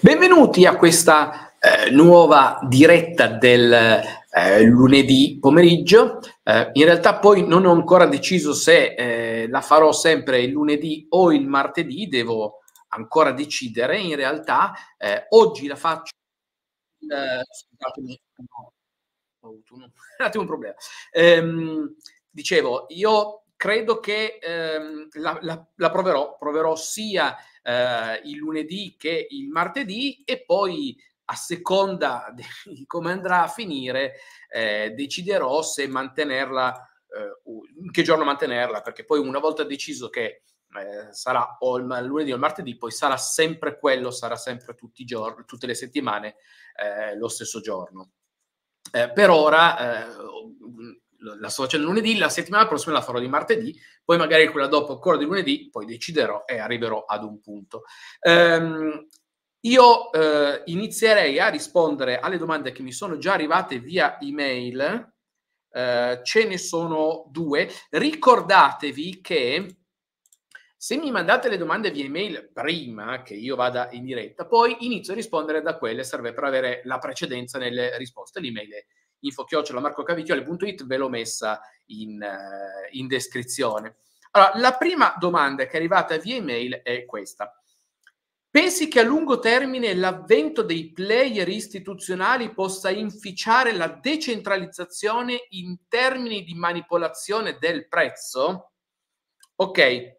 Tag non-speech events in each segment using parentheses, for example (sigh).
Benvenuti a questa eh, nuova diretta del eh, lunedì pomeriggio. Eh, in realtà poi non ho ancora deciso se eh, la farò sempre il lunedì o il martedì, devo ancora decidere. In realtà eh, oggi la faccio... Eh, scusatemi, (laughs) un attimo un problema. Ehm, dicevo, io credo che ehm, la, la, la, proverò, proverò sia eh, il lunedì che il martedì e poi a seconda (laughs) di come andrà a finire eh, deciderò se mantenerla, eh, che giorno mantenerla, perché poi una volta deciso che eh, sarà o il lunedì o il martedì, poi sarà sempre quello, sarà sempre tutti i giorni, tutte le settimane eh, lo stesso giorno. Eh, per ora eh, la sto facendo lunedì, la settimana prossima la farò di martedì, poi magari quella dopo ancora di lunedì, poi deciderò e arriverò ad un punto. Um, io eh, inizierei a rispondere alle domande che mi sono già arrivate via email. Eh, ce ne sono due. Ricordatevi che se mi mandate le domande via email prima che io vada in diretta, poi inizio a rispondere da quelle, serve per avere la precedenza nelle risposte. L'email è info-marcocavicchioli.it, ve l'ho messa in, uh, in descrizione. Allora, la prima domanda che è arrivata via email è questa. Pensi che a lungo termine l'avvento dei player istituzionali possa inficiare la decentralizzazione in termini di manipolazione del prezzo? Ok,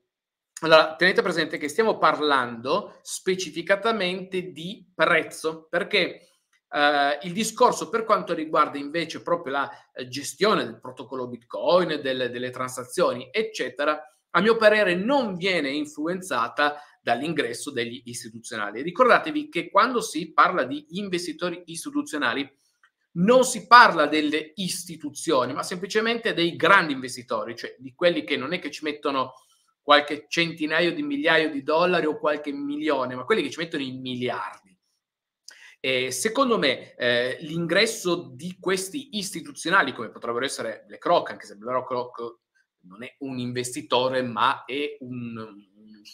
allora tenete presente che stiamo parlando specificatamente di prezzo perché Uh, il discorso per quanto riguarda invece proprio la uh, gestione del protocollo Bitcoin, delle, delle, transazioni, eccetera, a mio parere non viene influenzata dall'ingresso degli istituzionali. Ricordatevi che quando si parla di investitori istituzionali non si parla delle istituzioni, ma semplicemente dei grandi investitori, cioè di quelli che non è che ci mettono qualche centinaio di migliaia di dollari o qualche milione, ma quelli che ci mettono i miliardi. E secondo me eh, l'ingresso di questi istituzionali, come potrebbero essere BlackRock, anche se BlackRock non è un investitore, ma è un,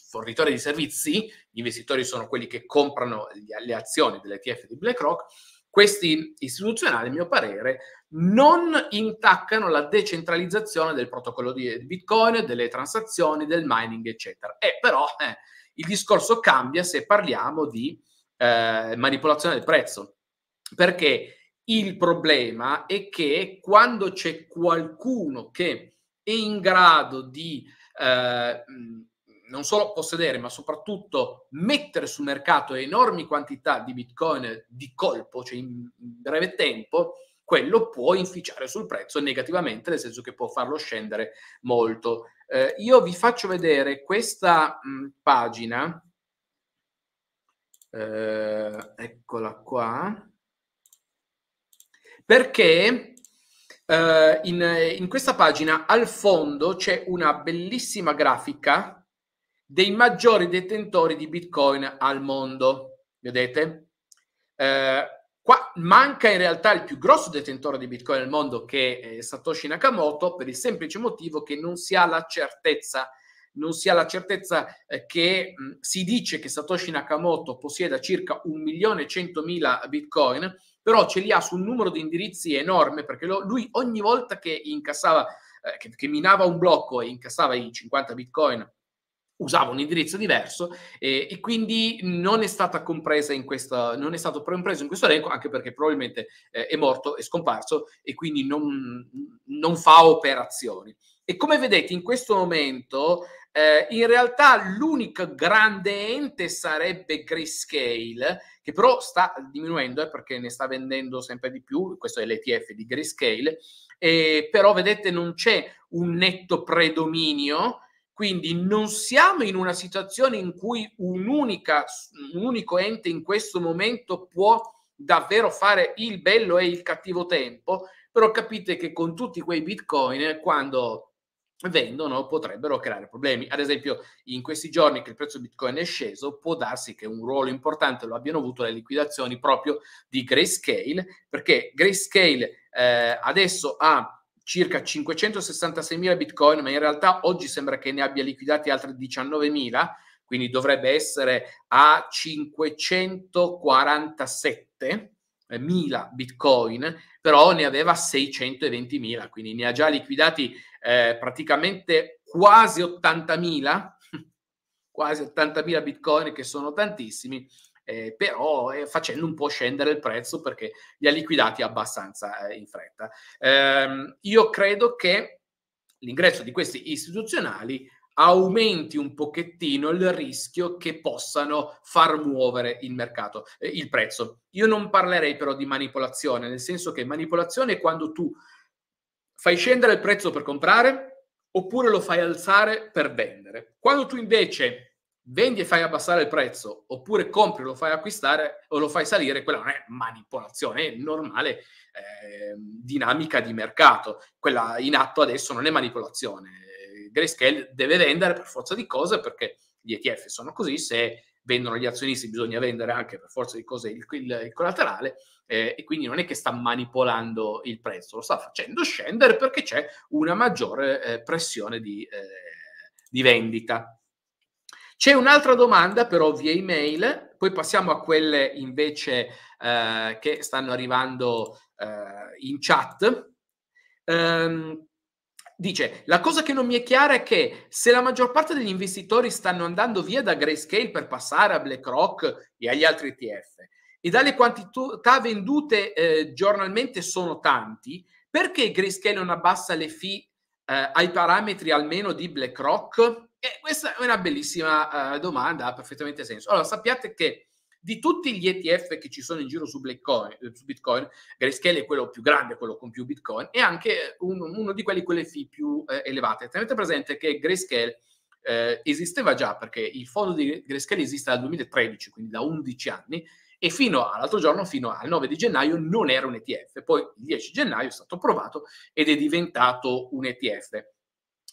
fornitore di servizi, gli investitori sono quelli che comprano le, azioni dell'ETF di BlackRock, questi istituzionali, a mio parere, non intaccano la decentralizzazione del protocollo di Bitcoin, delle transazioni, del mining, eccetera. E però eh, il discorso cambia se parliamo di eh, manipolazione del prezzo. Perché il problema è che quando c'è qualcuno che è in grado di eh, non solo possedere, ma soprattutto mettere sul mercato enormi quantità di bitcoin di colpo, cioè in breve tempo, quello può inficiare sul prezzo negativamente, nel senso che può farlo scendere molto. Eh, io vi faccio vedere questa mh, pagina eh, eccola qua, perché eh, in, in questa pagina al fondo c'è una bellissima grafica dei maggiori detentori di Bitcoin al mondo. Vedete? Eh, qua manca in realtà il più grosso detentore di Bitcoin al mondo che è Satoshi Nakamoto per il semplice motivo che non si ha la certezza non si ha la certezza eh, che si dice che Satoshi Nakamoto possieda circa 1 milione e 100 mila bitcoin, però ce li ha su un numero di indirizzi enorme perché lui ogni volta che incassava, eh, che, che minava un blocco e incassava i 50 bitcoin usava un indirizzo diverso eh, e quindi non è stata compresa in questa non è stato compreso in questo elenco anche perché probabilmente eh, è morto è scomparso e quindi non, non fa operazioni. E come vedete in questo momento eh, in realtà l'unico grande ente sarebbe Grayscale, che però sta diminuendo eh, perché ne sta vendendo sempre di più, questo è l'ETF di Grayscale, eh, però vedete non c'è un netto predominio, quindi non siamo in una situazione in cui un'unica, un unico ente in questo momento può davvero fare il bello e il cattivo tempo, però capite che con tutti quei bitcoin, quando vendono potrebbero creare problemi. Ad esempio, in questi giorni che il prezzo Bitcoin è sceso, può darsi che un ruolo importante lo abbiano avuto le liquidazioni proprio di Grayscale, perché Grayscale eh, adesso ha circa 566 mila Bitcoin, ma in realtà oggi sembra che ne abbia liquidati altri 19 mila, quindi dovrebbe essere a 547 mila bitcoin, però ne aveva 620 mila, quindi ne ha già liquidati eh, praticamente quasi 80 mila, (laughs) quasi 80 mila bitcoin che sono tantissimi, eh, però eh, facendo un po' scendere il prezzo perché li ha liquidati abbastanza eh, in fretta. Ehm, io credo che l'ingresso di questi istituzionali aumenti un pochettino il rischio che possano far muovere il mercato, eh, il prezzo. Io non parlerei però di manipolazione, nel senso che manipolazione è quando tu fai scendere il prezzo per comprare oppure lo fai alzare per vendere. Quando tu invece vendi e fai abbassare il prezzo oppure compri e lo fai acquistare o lo fai salire, quella non è manipolazione, è normale eh, dinamica di mercato. Quella in atto adesso non è manipolazione Grayscale deve vendere per forza di cose perché gli ETF sono così, se vendono gli azionisti bisogna vendere anche per forza di cose il, il, il collaterale eh, e quindi non è che sta manipolando il prezzo, lo sta facendo scendere perché c'è una maggiore eh, pressione di, eh, di vendita. C'è un'altra domanda però via email, poi passiamo a quelle invece eh, che stanno arrivando eh, in chat. Um, Dice, la cosa che non mi è chiara è che se la maggior parte degli investitori stanno andando via da Grayscale per passare a BlackRock e agli altri ETF e dalle quantità vendute eh, giornalmente sono tanti, perché Grayscale non abbassa le fee eh, ai parametri almeno di BlackRock? E questa è una bellissima eh, domanda, ha perfettamente senso. Allora, sappiate che di tutti gli ETF che ci sono in giro su Bitcoin, eh, su Bitcoin Grayscale è quello più grande, quello con più Bitcoin, e anche uno, uno di quelli con le fee più eh, elevate. Tenete presente che Grayscale eh, esisteva già perché il fondo di Grayscale esiste dal 2013, quindi da 11 anni, e fino all'altro giorno, fino al 9 di gennaio, non era un ETF. Poi il 10 gennaio è stato approvato ed è diventato un ETF.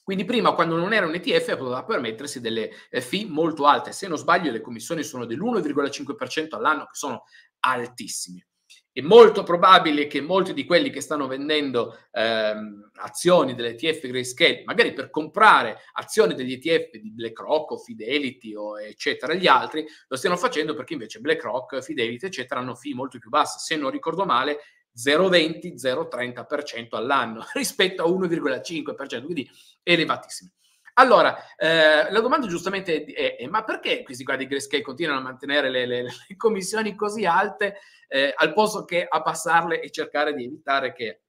Quindi prima, quando non era un ETF, poteva permettersi delle eh, fee molto alte. Se non sbaglio, le commissioni sono dell'1,5% all'anno, che sono altissime. È molto probabile che molti di quelli che stanno vendendo ehm, azioni dell'ETF Grayscale, magari per comprare azioni degli ETF di BlackRock o Fidelity o eccetera, gli altri, lo stiano facendo perché invece BlackRock, Fidelity eccetera hanno fee molto più basse. Se non ricordo male, 0,20-0,30% all'anno (laughs) rispetto a 1,5%, quindi elevatissimo. Allora, eh, la domanda giustamente è, è, ma perché questi qua di Grayscale continuano a mantenere le, le, le (laughs) commissioni così alte eh, al posto che abbassarle e cercare di evitare che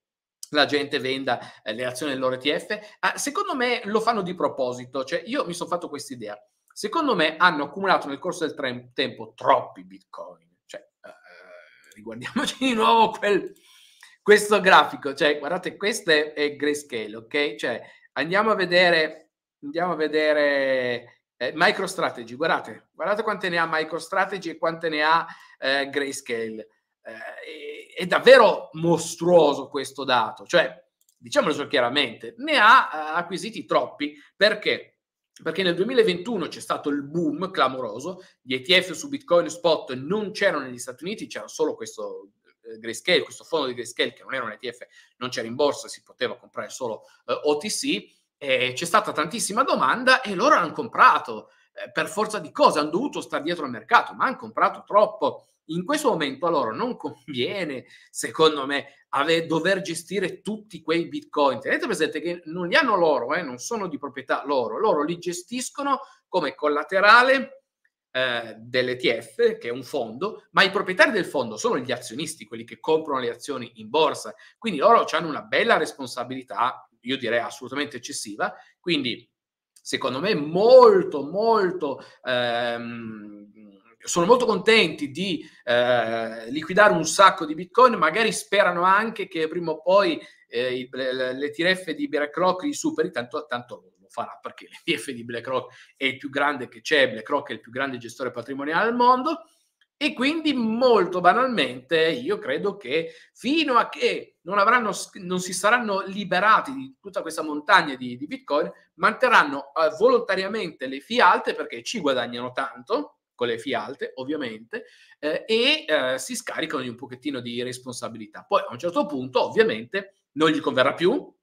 la gente venda eh, le azioni del loro ETF? Ah, secondo me lo fanno di proposito, cioè io mi sono fatto questa idea. Secondo me hanno accumulato nel corso del tempo troppi bitcoin riguardiamoci di nuovo quel, questo grafico, cioè guardate, questo è, è grayscale, ok? Cioè andiamo a vedere, andiamo a vedere eh, MicroStrategy, guardate, guardate quante ne ha MicroStrategy e quante ne ha eh, grayscale. Eh, è, davvero mostruoso questo dato, cioè diciamolo chiaramente, ne ha eh, acquisiti troppi. Perché perché nel 2021 c'è stato il boom clamoroso, gli ETF su Bitcoin spot non c'erano negli Stati Uniti, c'era solo questo eh, Grayscale, questo fondo di Grayscale che non era un ETF, non c'era in borsa, si poteva comprare solo eh, OTC, e c'è stata tantissima domanda e loro hanno comprato, eh, per forza di cose, hanno dovuto stare dietro al mercato, ma hanno comprato troppo. In questo momento a loro non conviene, secondo me, ave, dover gestire tutti quei bitcoin. Tenete presente che non li hanno loro, eh, non sono di proprietà loro, loro li gestiscono come collaterale eh, dell'ETF, che è un fondo, ma i proprietari del fondo sono gli azionisti, quelli che comprano le azioni in borsa. Quindi loro hanno una bella responsabilità, io direi assolutamente eccessiva. Quindi, secondo me, molto, molto ehm, sono molto contenti di eh, liquidare un sacco di bitcoin, magari sperano anche che prima o poi eh, l'ETF di BlackRock li superi, tanto, tanto lo farà perché l'ETF di BlackRock è il più grande che c'è, BlackRock è il più grande gestore patrimoniale al mondo e quindi molto banalmente io credo che fino a che non, avranno, non si saranno liberati di tutta questa montagna di, di bitcoin, manterranno eh, volontariamente le fee alte perché ci guadagnano tanto con le fee alte, ovviamente, eh, e eh, si scaricano di un pochettino di responsabilità. Poi a un certo punto, ovviamente, non gli converrà più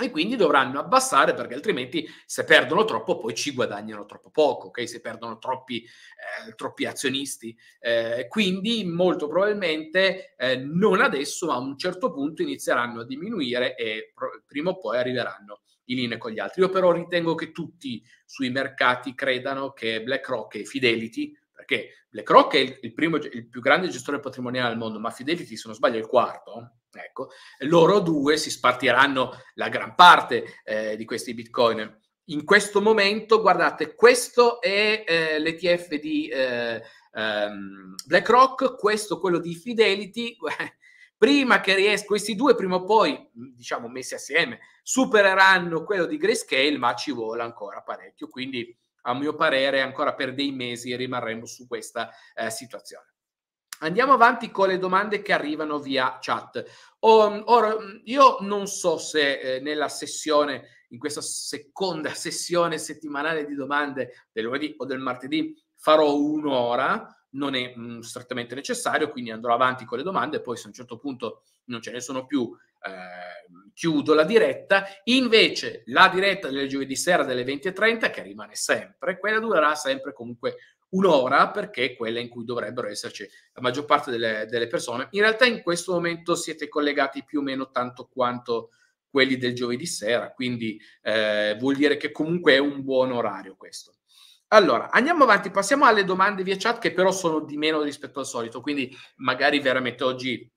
e quindi dovranno abbassare perché altrimenti se perdono troppo poi ci guadagnano troppo poco, ok? Se perdono troppi, eh, troppi azionisti. Eh, quindi molto probabilmente eh, non adesso, ma a un certo punto inizieranno a diminuire e pro- prima o poi arriveranno in linea con gli altri. Io però ritengo che tutti sui mercati credano che BlackRock e Fidelity perché BlackRock è il, il, primo, il più grande gestore patrimoniale al mondo, ma Fidelity, se non sbaglio, è il quarto. Ecco, loro due si spartiranno la gran parte eh, di questi bitcoin. In questo momento, guardate, questo è eh, l'ETF di eh, ehm, BlackRock, questo quello di Fidelity. (laughs) prima che riesca, questi due prima o poi, diciamo messi assieme, supereranno quello di Grayscale, ma ci vuole ancora parecchio. Quindi a mio parere ancora per dei mesi rimarremo su questa eh, situazione. Andiamo avanti con le domande che arrivano via chat. Um, ora, io non so se eh, nella sessione, in questa seconda (laughs) sessione settimanale di domande del lunedì o del martedì, farò un'ora, non è mh, strettamente necessario, quindi andrò avanti con le domande, poi se a un certo punto non ce ne sono più, eh, chiudo la diretta. Invece la diretta del giovedì sera delle 20.30, che rimane sempre, quella durerà sempre comunque un'ora perché è quella in cui dovrebbero esserci la maggior parte delle, delle, persone. In realtà in questo momento siete collegati più o meno tanto quanto quelli del giovedì sera, quindi eh, vuol dire che comunque è un buon orario questo. Allora, andiamo avanti, passiamo alle domande via chat che però sono di meno rispetto al solito, quindi magari veramente oggi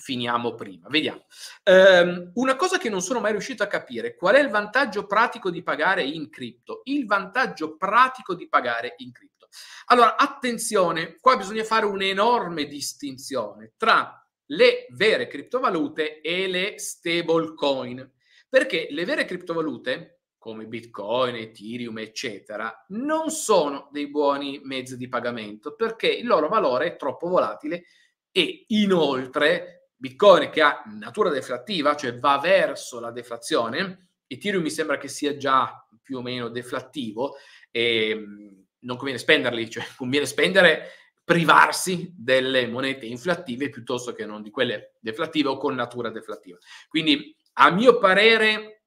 finiamo prima. Vediamo. Um, una cosa che non sono mai riuscito a capire, qual è il vantaggio pratico di pagare in cripto? Il vantaggio pratico di pagare in cripto. Allora, attenzione, qua bisogna fare un'enorme distinzione tra le vere criptovalute e le stable coin, perché le vere criptovalute come Bitcoin, Ethereum, eccetera, non sono dei buoni mezzi di pagamento perché il loro valore è troppo volatile e inoltre Bitcoin che ha natura deflattiva, cioè va verso la deflazione, Ethereum mi sembra che sia già più o meno deflattivo e mm, non conviene spenderli, cioè (laughs) conviene spendere, privarsi delle monete inflattive piuttosto che non di quelle deflattive o con natura deflattiva. Quindi a mio parere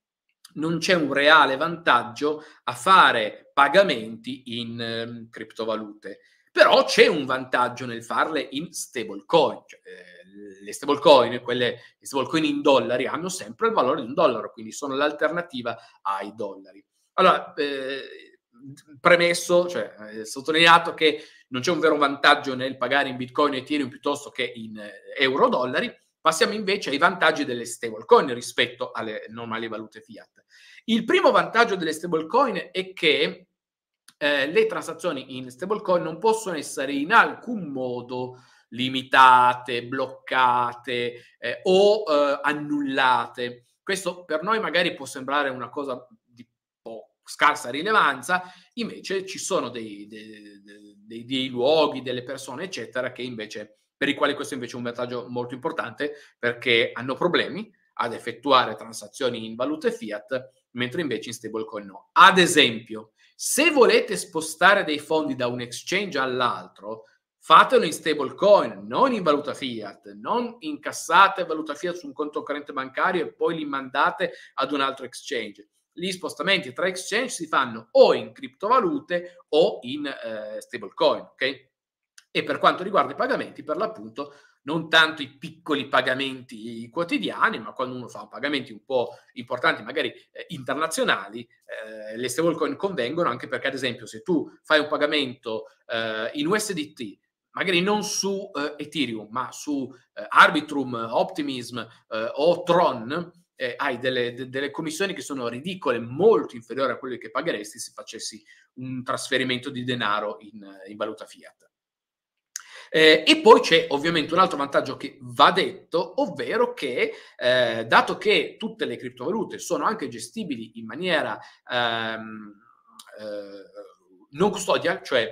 non c'è un reale vantaggio a fare pagamenti in eh, criptovalute, però c'è un vantaggio nel farle in stablecoin. Cioè, eh, le stablecoin, quelle le stablecoin in dollari, hanno sempre il valore di un dollaro, quindi sono l'alternativa ai dollari. Allora, eh, premesso, cioè eh, sottolineato che non c'è un vero vantaggio nel pagare in bitcoin e ethereum piuttosto che in eh, euro-dollari, passiamo invece ai vantaggi delle stablecoin rispetto alle normali valute fiat. Il primo vantaggio delle stablecoin è che eh, le transazioni in stablecoin non possono essere in alcun modo limitate, bloccate eh, o eh, annullate. Questo per noi magari può sembrare una cosa di po' scarsa rilevanza, invece ci sono dei, dei, dei, dei luoghi, delle persone, eccetera, invece, per i quali questo invece è un vantaggio molto importante perché hanno problemi ad effettuare transazioni in valute fiat, mentre invece in stablecoin no. Ad esempio, se volete spostare dei fondi da un exchange all'altro, fatelo in stablecoin, non in valuta fiat, non incassate valuta fiat su un conto corrente bancario e poi li mandate ad un altro exchange. Gli spostamenti tra exchange si fanno o in criptovalute o in eh, stablecoin, ok? E per quanto riguarda i pagamenti, per l'appunto, non tanto i piccoli pagamenti quotidiani, ma quando uno fa pagamenti un po' importanti, magari eh, internazionali, eh, le stablecoin convengono anche perché, ad esempio, se tu fai un pagamento eh, in USDT magari non su eh, Ethereum, ma su eh, Arbitrum, Optimism eh, o Tron, hai delle, de, delle, commissioni che sono ridicole, molto inferiori a quelle che pagheresti se facessi un trasferimento di denaro in, in valuta fiat. Eh, e poi c'è ovviamente un altro vantaggio che va detto, ovvero che eh, dato che tutte le criptovalute sono anche gestibili in maniera ehm, non custodial, cioè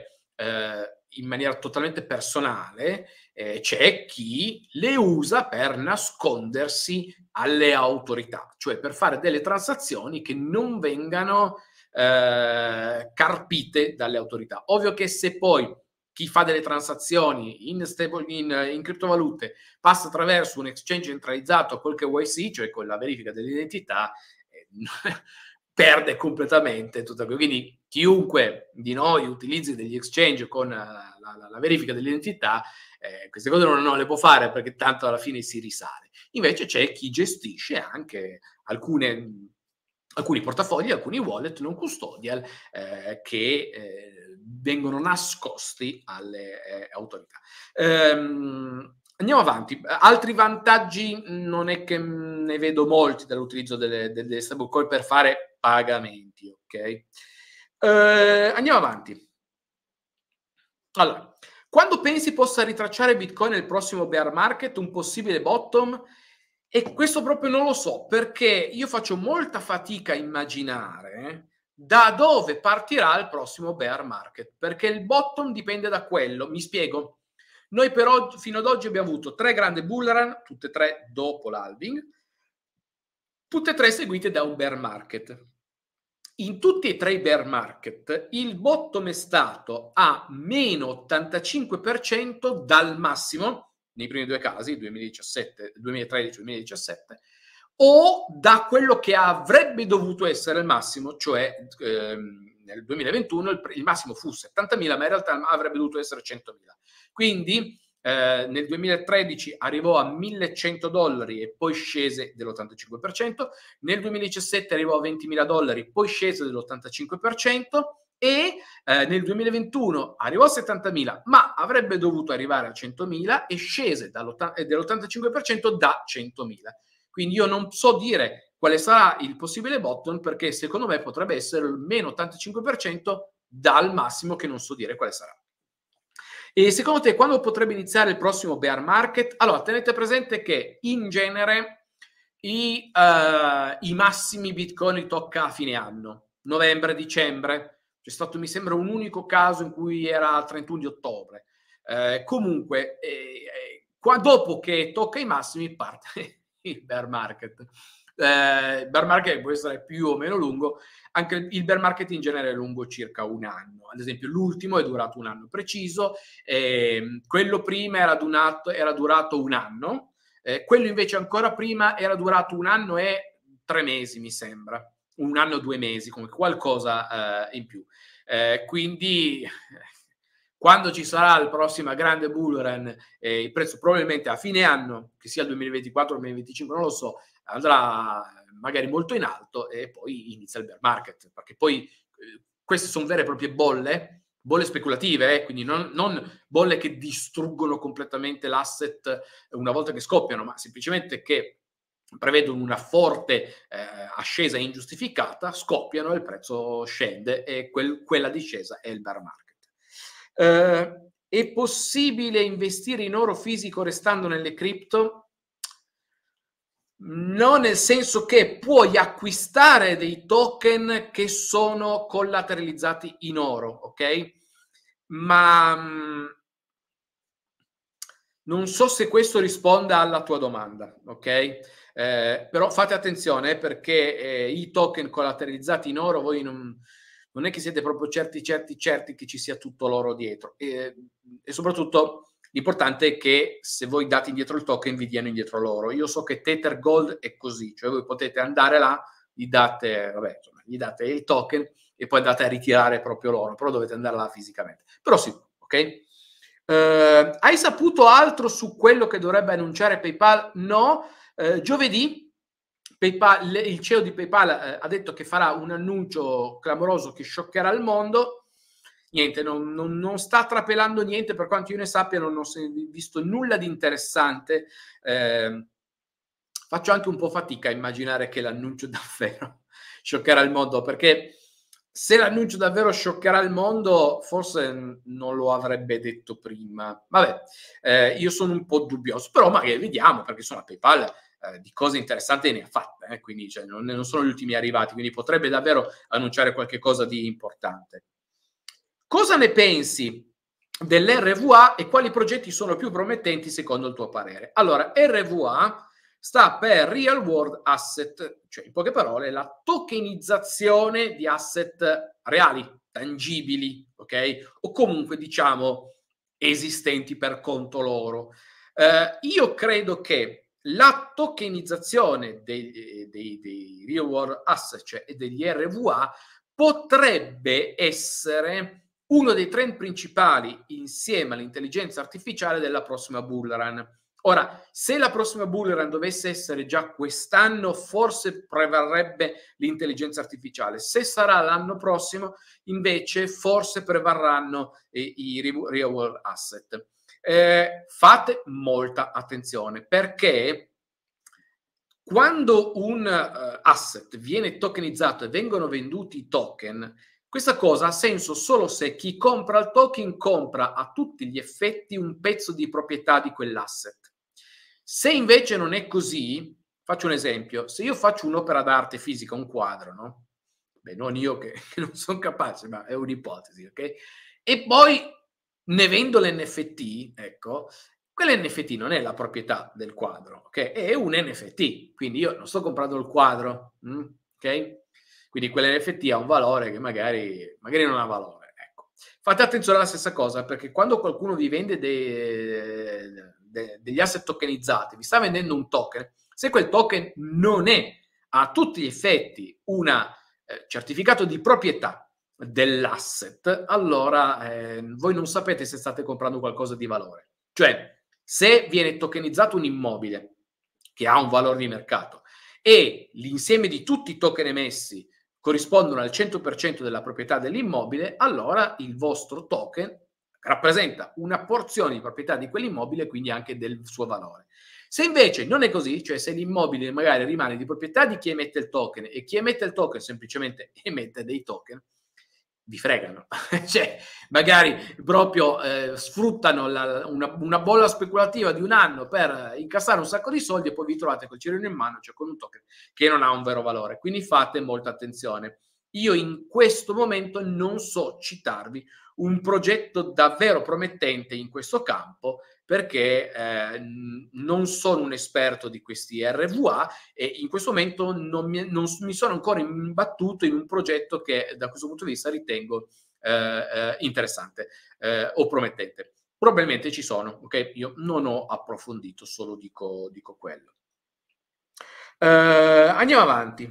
in maniera totalmente personale, eh, c'è chi le usa per nascondersi alle autorità, cioè per fare delle transazioni che non vengano eh, carpite dalle autorità. Ovvio che se poi chi fa delle transazioni in, stable, in, in criptovalute passa attraverso un exchange centralizzato col KYC, cioè con la verifica dell'identità, (laughs) perde completamente tutto. Quindi chiunque di noi utilizzi degli exchange con la, la, la verifica dell'identità, eh, queste cose non, non, le può fare perché tanto alla fine si risale. Invece c'è chi gestisce anche alcune, alcuni portafogli, alcuni wallet non custodial eh, che eh, vengono nascosti alle eh, autorità. Ehm, Andiamo avanti. Altri vantaggi non è che ne vedo molti dall'utilizzo delle, delle stablecoin per fare pagamenti, ok? Eh, andiamo avanti. Allora, quando pensi possa ritracciare Bitcoin nel prossimo bear market, un possibile bottom? E questo proprio non lo so, perché io faccio molta fatica a immaginare da dove partirà il prossimo bear market, perché il bottom dipende da quello. Mi spiego. Noi però fino ad oggi abbiamo avuto tre grandi bull run, tutte e tre dopo l'halving, tutte e tre seguite da un bear market. In tutti e tre i bear market il bottom è stato a meno 85% dal massimo, nei primi due casi, 2013-2017, o da quello che avrebbe dovuto essere il massimo, cioè ehm, nel 2021 il, il, massimo fu 70.000, ma in realtà avrebbe dovuto essere 100.000. Quindi eh, nel 2013 arrivò a 1100 dollari e poi scese dell'85%, nel 2017 arrivò a 20.000 dollari, poi scese dell'85% e eh, nel 2021 arrivò a 70.000, ma avrebbe dovuto arrivare a 100.000 e scese eh, dell'85% da 100.000. Quindi io non so dire quale sarà il possibile bottom perché secondo me potrebbe essere il meno 85% dal massimo che non so dire quale sarà. E secondo te quando potrebbe iniziare il prossimo bear market? Allora, tenete presente che in genere i, uh, i massimi bitcoin tocca a fine anno, novembre, dicembre. C'è stato, mi sembra, un unico caso in cui era il 31 di ottobre. Eh, comunque, eh, eh, qua, dopo che tocca i massimi, (laughs) parte il bear market eh, bear market può essere più o meno lungo, anche il bear market in genere è lungo circa un anno. Ad esempio, l'ultimo è durato un anno preciso, eh, quello prima era, durato, era durato un anno, eh, quello invece ancora prima era durato un anno e tre mesi, mi sembra, un anno e due mesi, come qualcosa eh, in più. Eh, quindi quando ci sarà il prossimo grande bull run, eh, il prezzo probabilmente a fine anno, che sia il 2024 o il 2025, non lo so, andrà magari molto in alto e poi inizia il bear market, perché poi eh, queste sono vere e proprie bolle, bolle speculative, eh, quindi non, non, bolle che distruggono completamente l'asset una volta che scoppiano, ma semplicemente che prevedono una forte eh, ascesa ingiustificata, scoppiano e il prezzo scende e quel, quella discesa è il bear market. Eh, è possibile investire in oro fisico restando nelle cripto? non nel senso che puoi acquistare dei token che sono collateralizzati in oro, ok? Ma mm, non so se questo risponda alla tua domanda, ok? Eh, però fate attenzione perché eh, i token collateralizzati in oro voi non, non, è che siete proprio certi, certi, certi che ci sia tutto l'oro dietro e, e soprattutto L'importante è che se voi date indietro il token vi diano indietro loro. Io so che Tether Gold è così, cioè voi potete andare là, gli date, vabbè, insomma, gli date il token e poi andate a ritirare proprio l'oro, però dovete andare là fisicamente. Però sì, ok? Uh, hai saputo altro su quello che dovrebbe annunciare PayPal? No, uh, giovedì PayPal, il CEO di PayPal uh, ha detto che farà un annuncio clamoroso che scioccherà il mondo niente, non, non, non, sta trapelando niente, per quanto io ne sappia, non ho visto nulla di interessante. Eh, faccio anche un po' fatica a immaginare che l'annuncio (laughs) davvero scioccherà il mondo, perché se l'annuncio davvero scioccherà il mondo, forse non lo avrebbe detto prima. Vabbè, eh, io sono un po' dubbioso, però magari vediamo, perché sono a PayPal. Eh, di cose interessanti ne ha fatte, eh, quindi cioè, non, non sono gli ultimi arrivati, quindi potrebbe davvero annunciare qualcosa di importante. Cosa ne pensi dell'RVA e quali progetti sono più promettenti secondo il tuo parere? Allora, RVA sta per Real World Asset, cioè in poche parole la tokenizzazione di asset reali, tangibili, ok? O comunque diciamo esistenti per conto loro. Eh, io credo che la tokenizzazione dei, dei, dei real world assets cioè, e degli RVA potrebbe essere uno dei trend principali insieme all'intelligenza artificiale della prossima bull run. Ora, se la prossima bull run dovesse essere già quest'anno, forse prevarrebbe l'intelligenza artificiale. Se sarà l'anno prossimo, invece, forse prevarranno i, i real world asset. Eh, fate molta attenzione perché quando un uh, asset viene tokenizzato e vengono venduti i token, questa cosa ha senso solo se chi compra il token compra a tutti gli effetti un pezzo di proprietà di quell'asset. Se invece non è così, faccio un esempio, se io faccio un'opera d'arte fisica, un quadro, no? Beh, non io che, (laughs) che non sono capace, ma è un'ipotesi, ok? E poi ne vendo l'NFT, ecco, quell'NFT non è la proprietà del quadro, ok? È un NFT, quindi io non sto comprando il quadro, mm, ok? Quindi quell'NFT ha un valore che magari, magari non ha valore, ecco. Fate attenzione alla stessa cosa, perché quando qualcuno vi vende dei, de, degli asset tokenizzati, vi sta vendendo un token, se quel token non è a tutti gli effetti un eh, certificato di proprietà dell'asset, allora eh, voi non sapete se state comprando qualcosa di valore. Cioè, se viene tokenizzato un immobile che ha un valore di mercato e l'insieme di tutti i token emessi corrispondono al 100% della proprietà dell'immobile, allora il vostro token rappresenta una porzione di proprietà di quell'immobile, quindi anche del suo valore. Se invece non è così, cioè se l'immobile magari rimane di proprietà di chi emette il token e chi emette il token semplicemente (laughs) emette dei token, vi fregano, (laughs) cioè magari proprio eh, sfruttano la, una, una, bolla speculativa di un anno per incassare un sacco di soldi e poi vi trovate col cerino in mano, cioè con un token che non ha un vero valore. Quindi fate molta attenzione. Io in questo momento non so citarvi un progetto davvero promettente in questo campo perché eh, non sono un esperto di questi RVA e in questo momento non mi, non mi, sono ancora imbattuto in un progetto che da questo punto di vista ritengo eh, eh, interessante eh, o promettente. Probabilmente ci sono, ok? Io non ho approfondito, solo dico, dico quello. Eh, andiamo avanti.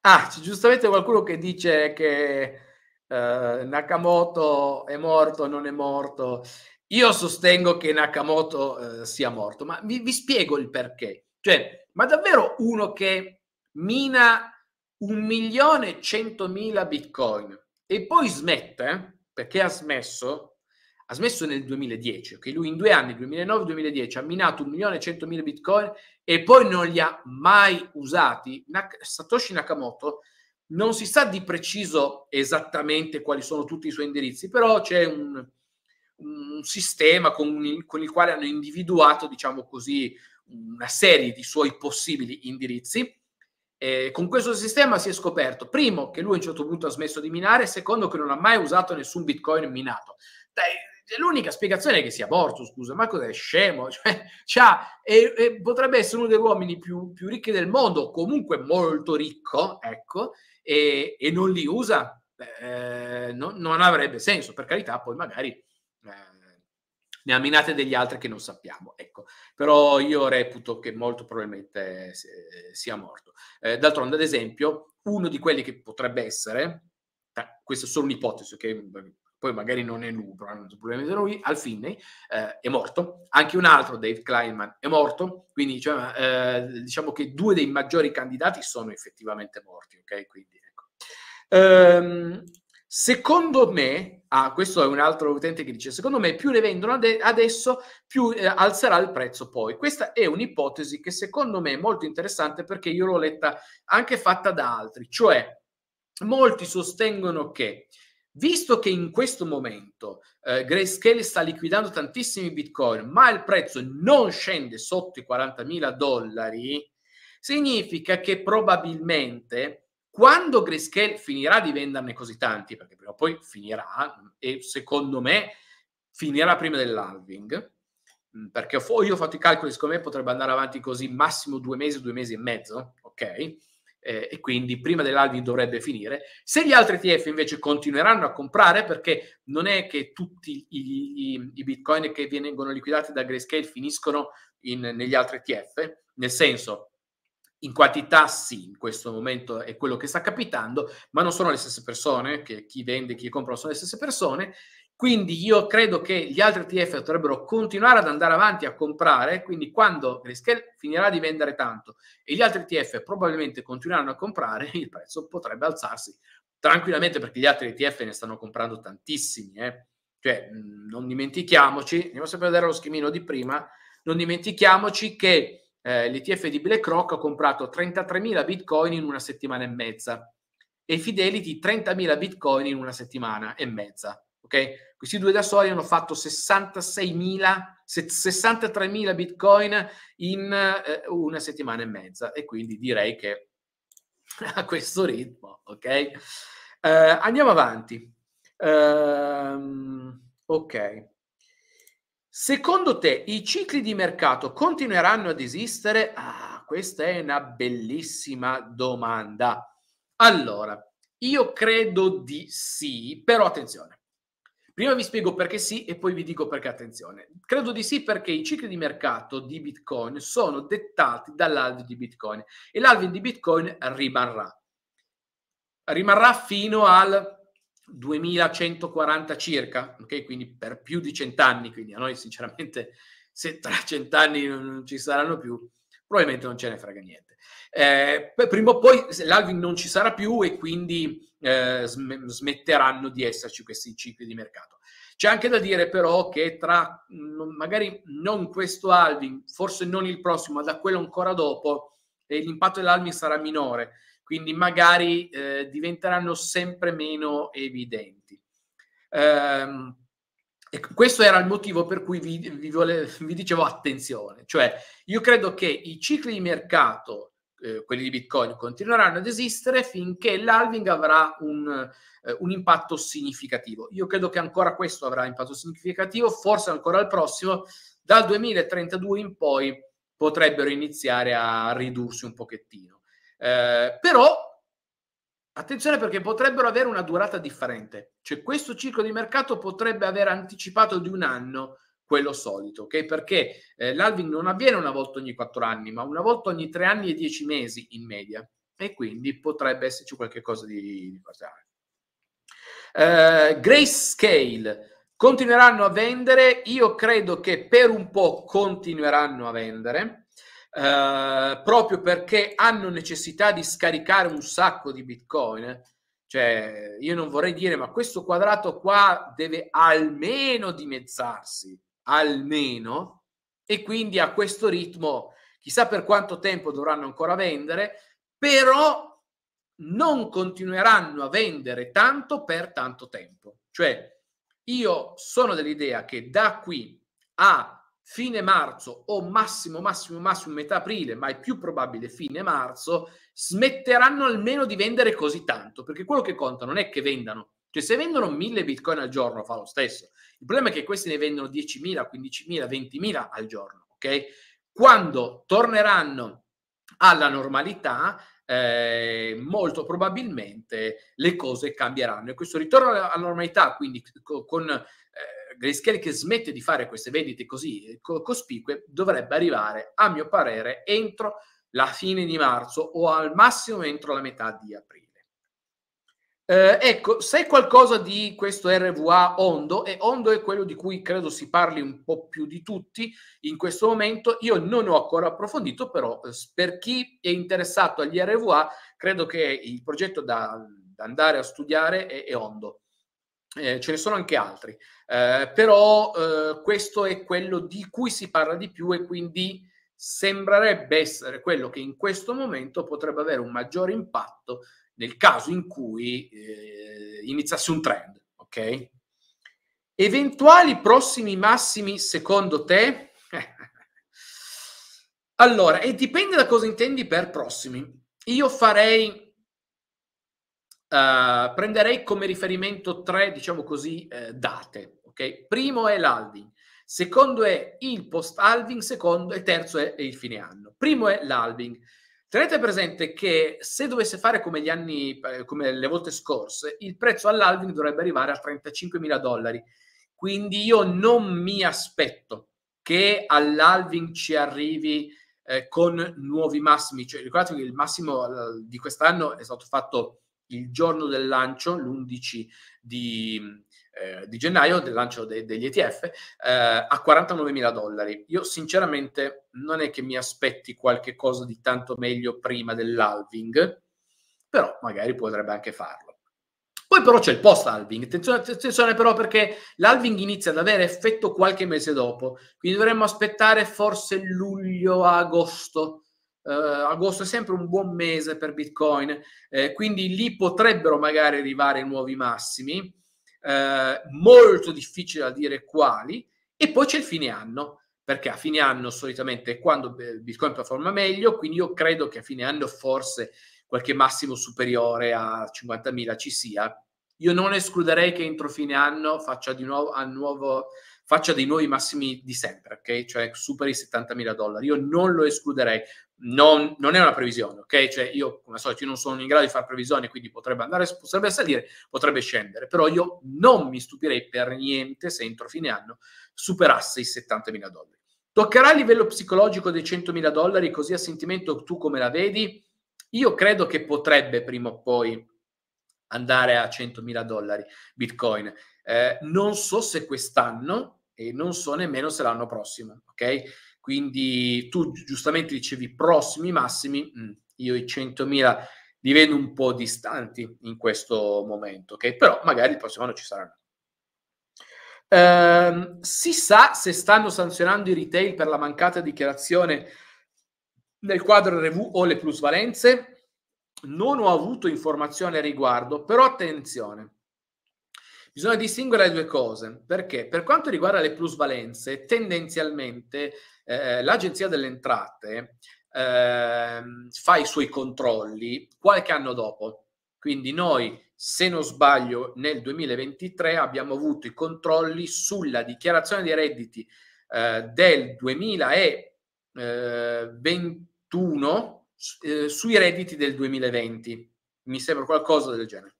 Ah, c'è giustamente qualcuno che dice che uh, Nakamoto è morto, non è morto. Io sostengo che Nakamoto uh, sia morto, ma vi, vi, spiego il perché. Cioè, ma davvero uno che mina un milione e centomila bitcoin e poi smette, perché ha smesso, ha smesso nel 2010, ok? Lui in due anni, 2009-2010, ha minato un milione e centomila bitcoin e poi non li ha mai usati. Satoshi Nakamoto non si sa di preciso esattamente quali sono tutti i suoi indirizzi, però c'è un, un sistema con, con, il quale hanno individuato, diciamo così, una serie di suoi possibili indirizzi. E con questo sistema si è scoperto, primo, che lui a un certo punto ha smesso di minare, secondo, che non ha mai usato nessun bitcoin minato. Dai, l'unica spiegazione è che sia morto, scusa, ma cos'è scemo? (laughs) Cioè, e, e potrebbe essere uno degli uomini più, più, ricchi del mondo, comunque molto ricco, ecco, e, e non li usa, eh, no, non avrebbe senso. Per carità, poi magari eh, ne ha minate degli altri che non sappiamo. Ecco. Però io reputo che molto probabilmente sia morto. Eh, d'altronde, ad esempio, uno di quelli che potrebbe essere, eh, questa è solo un'ipotesi, ok? Poi magari non è lui, probabilmente lui, al fine eh, è morto. Anche un altro, Dave Kleinman, è morto. Quindi cioè, eh, diciamo che due dei maggiori candidati sono effettivamente morti, ok? Quindi Ehm, secondo me, ah, questo è un altro utente che dice, secondo me più ne vendono ade- adesso, più eh, alzerà il prezzo poi. Questa è un'ipotesi che secondo me è molto interessante perché io l'ho letta anche fatta da altri, cioè molti sostengono che visto che in questo momento eh, Grayscale sta liquidando tantissimi bitcoin, ma il prezzo non scende sotto i 40.000 dollari, significa che probabilmente quando Grayscale finirà di venderne così tanti, perché prima o poi finirà, e secondo me finirà prima dell'halving, mm, perché io ho fatto i calcoli, secondo me potrebbe andare avanti così massimo due mesi, due mesi e mezzo, ok? eh, e quindi prima dell'alving dovrebbe finire. Se gli altri ETF invece continueranno a comprare, perché non è che tutti i, i, i bitcoin che vengono liquidati da Grayscale finiscono in, negli altri ETF, nel senso in quantità sì, in questo momento è quello che sta capitando, ma non sono le stesse persone, che chi vende e chi compra sono le stesse persone, quindi io credo che gli altri ETF dovrebbero continuare ad andare avanti a comprare, quindi quando Grayscale finirà di vendere tanto e gli altri ETF probabilmente continueranno a comprare, il prezzo potrebbe alzarsi tranquillamente perché gli altri ETF ne stanno comprando tantissimi. Eh. Cioè, non dimentichiamoci, andiamo sempre a vedere lo schemino di prima, non dimentichiamoci che eh, l'ETF di BlackRock ha comprato 33.000 bitcoin in una settimana e mezza e Fidelity 30.000 bitcoin in una settimana e mezza. Ok? Questi due da soli hanno fatto 66.000, 63.000 bitcoin in eh, una settimana e mezza e quindi direi che (laughs) a questo ritmo, ok? Eh, andiamo avanti. Uh, ok. Secondo te i cicli di mercato continueranno ad esistere? Ah, questa è una bellissima domanda. Allora, io credo di sì, però attenzione. Prima vi spiego perché sì e poi vi dico perché attenzione. Credo di sì perché i cicli di mercato di Bitcoin sono dettati dall'alveo di Bitcoin e l'alveo di Bitcoin rimarrà. Rimarrà fino al 2140 circa, ok? Quindi per più di cent'anni, quindi a noi sinceramente (laughs) se tra cent'anni non ci saranno più, probabilmente non ce ne frega niente. Eh, prima o poi l'alving non ci sarà più e quindi eh, smetteranno di esserci questi cicli di mercato. C'è anche da dire però che tra magari non questo halving, forse non il prossimo, ma da quello ancora dopo, eh, l'impatto dell'halving sarà minore, quindi magari eh, diventeranno sempre meno evidenti. Um, e questo era il motivo per cui vi, vi, vole, vi, dicevo attenzione, cioè io credo che i cicli di mercato eh, quelli di Bitcoin, continueranno ad esistere finché l'halving avrà un, eh, un, impatto significativo. Io credo che ancora questo avrà impatto significativo, forse ancora il prossimo, dal 2032 in poi potrebbero iniziare a ridursi un pochettino. Eh, però Attenzione perché potrebbero avere una durata differente, cioè questo ciclo di mercato potrebbe aver anticipato di un anno quello solito, ok? Perché eh, l'alving non avviene una volta ogni quattro anni, ma una volta ogni tre anni e dieci mesi in media, e quindi potrebbe esserci qualche cosa di, di particolare. Uh, Grayscale. Continueranno a vendere, io credo che per un po' continueranno a vendere, uh, proprio perché hanno necessità di scaricare un sacco di bitcoin. Cioè, io non vorrei dire, ma questo quadrato qua deve almeno dimezzarsi almeno, e quindi a questo ritmo chissà per quanto tempo dovranno ancora vendere, però non continueranno a vendere tanto per tanto tempo. Cioè, io sono dell'idea che da qui a fine marzo o massimo, massimo, massimo metà aprile, ma è più probabile fine marzo, smetteranno almeno di vendere così tanto, perché quello che conta non è che vendano, cioè se vendono mille bitcoin al giorno fa lo stesso, il problema è che questi ne vendono 10.000, 15.000, 20.000 al giorno, ok? Quando torneranno alla normalità, eh, molto probabilmente le cose cambieranno. E questo ritorno alla, normalità, quindi co- con eh, Grayscale che smette di fare queste vendite così eh, co- cospicue, dovrebbe arrivare, a mio parere, entro la fine di marzo o al massimo entro la metà di aprile. Eh, ecco, sai qualcosa di questo RVA Ondo, e Ondo è quello di cui credo si parli un po' più di tutti in questo momento, io non ho ancora approfondito, però eh, per chi è interessato agli RVA, credo che il progetto da, da andare a studiare è, è Ondo. Eh, ce ne sono anche altri, eh, però eh, questo è quello di cui si parla di più e quindi sembrerebbe essere quello che in questo momento potrebbe avere un maggiore impatto nel caso in cui eh, iniziasse un trend, ok? Eventuali prossimi massimi secondo te? (laughs) allora, e dipende da cosa intendi per prossimi. Io farei, uh, prenderei come riferimento tre, diciamo così, eh, date, ok? Primo è l'halving, secondo è il post-halving, secondo e terzo è, il fine anno. Primo è l'halving. Tenete presente che se dovesse fare come gli anni, eh, come le volte scorse, il prezzo all'alving dovrebbe arrivare a 35 mila dollari. Quindi io non mi aspetto che all'alving ci arrivi eh, con nuovi massimi. Cioè, ricordatevi che il massimo eh, di quest'anno è stato fatto il giorno del lancio, l'11 di, eh, di gennaio, del lancio de- degli ETF, eh, a 49 mila dollari. Io sinceramente non è che mi aspetti qualche cosa di tanto meglio prima dell'halving, però magari potrebbe anche farlo. Poi però c'è il post-halving, attenzione, attenzione però perché l'halving inizia ad avere effetto qualche mese dopo, quindi dovremmo aspettare forse luglio-agosto. Uh, agosto è sempre un buon mese per Bitcoin, eh, quindi lì potrebbero magari arrivare nuovi massimi, eh, molto difficile da dire quali, e poi c'è il fine anno, perché a fine anno solitamente è quando eh, Bitcoin performa meglio, quindi io credo che a fine anno forse qualche massimo superiore a 50.000 ci sia. Io non escluderei che entro fine anno faccia, di nuovo, nuovo, faccia dei nuovi massimi di sempre, ok? Cioè superi i 70.000 dollari. Io non lo escluderei. Non, non, è una previsione, ok? Cioè io, come al solito, non sono in grado di fare previsioni, quindi potrebbe andare, potrebbe salire, potrebbe scendere, però io non mi stupirei per niente se entro fine anno superasse i 70.000 dollari. Toccherà il livello psicologico dei 100.000 dollari, così a sentimento tu come la vedi? Io credo che potrebbe prima o poi andare a 100.000 dollari Bitcoin. Eh, non so se quest'anno e non so nemmeno se l'anno prossimo, ok? Quindi tu giustamente dicevi prossimi massimi, mm, io i 100.000 li vedo un po' distanti in questo momento, ok? Però magari il prossimo anno ci saranno. Eh, si sa se stanno sanzionando i retail per la mancata dichiarazione nel quadro RV o le plusvalenze? Non ho avuto informazione a riguardo, però attenzione. Bisogna distinguere le due cose, perché per quanto riguarda le plusvalenze, tendenzialmente eh, l'Agenzia delle Entrate eh, fa i suoi controlli qualche anno dopo. Quindi noi, se non sbaglio, nel 2023 abbiamo avuto i controlli sulla dichiarazione dei redditi eh, del 2020 21 eh, sui redditi del 2020. Mi sembra qualcosa del genere.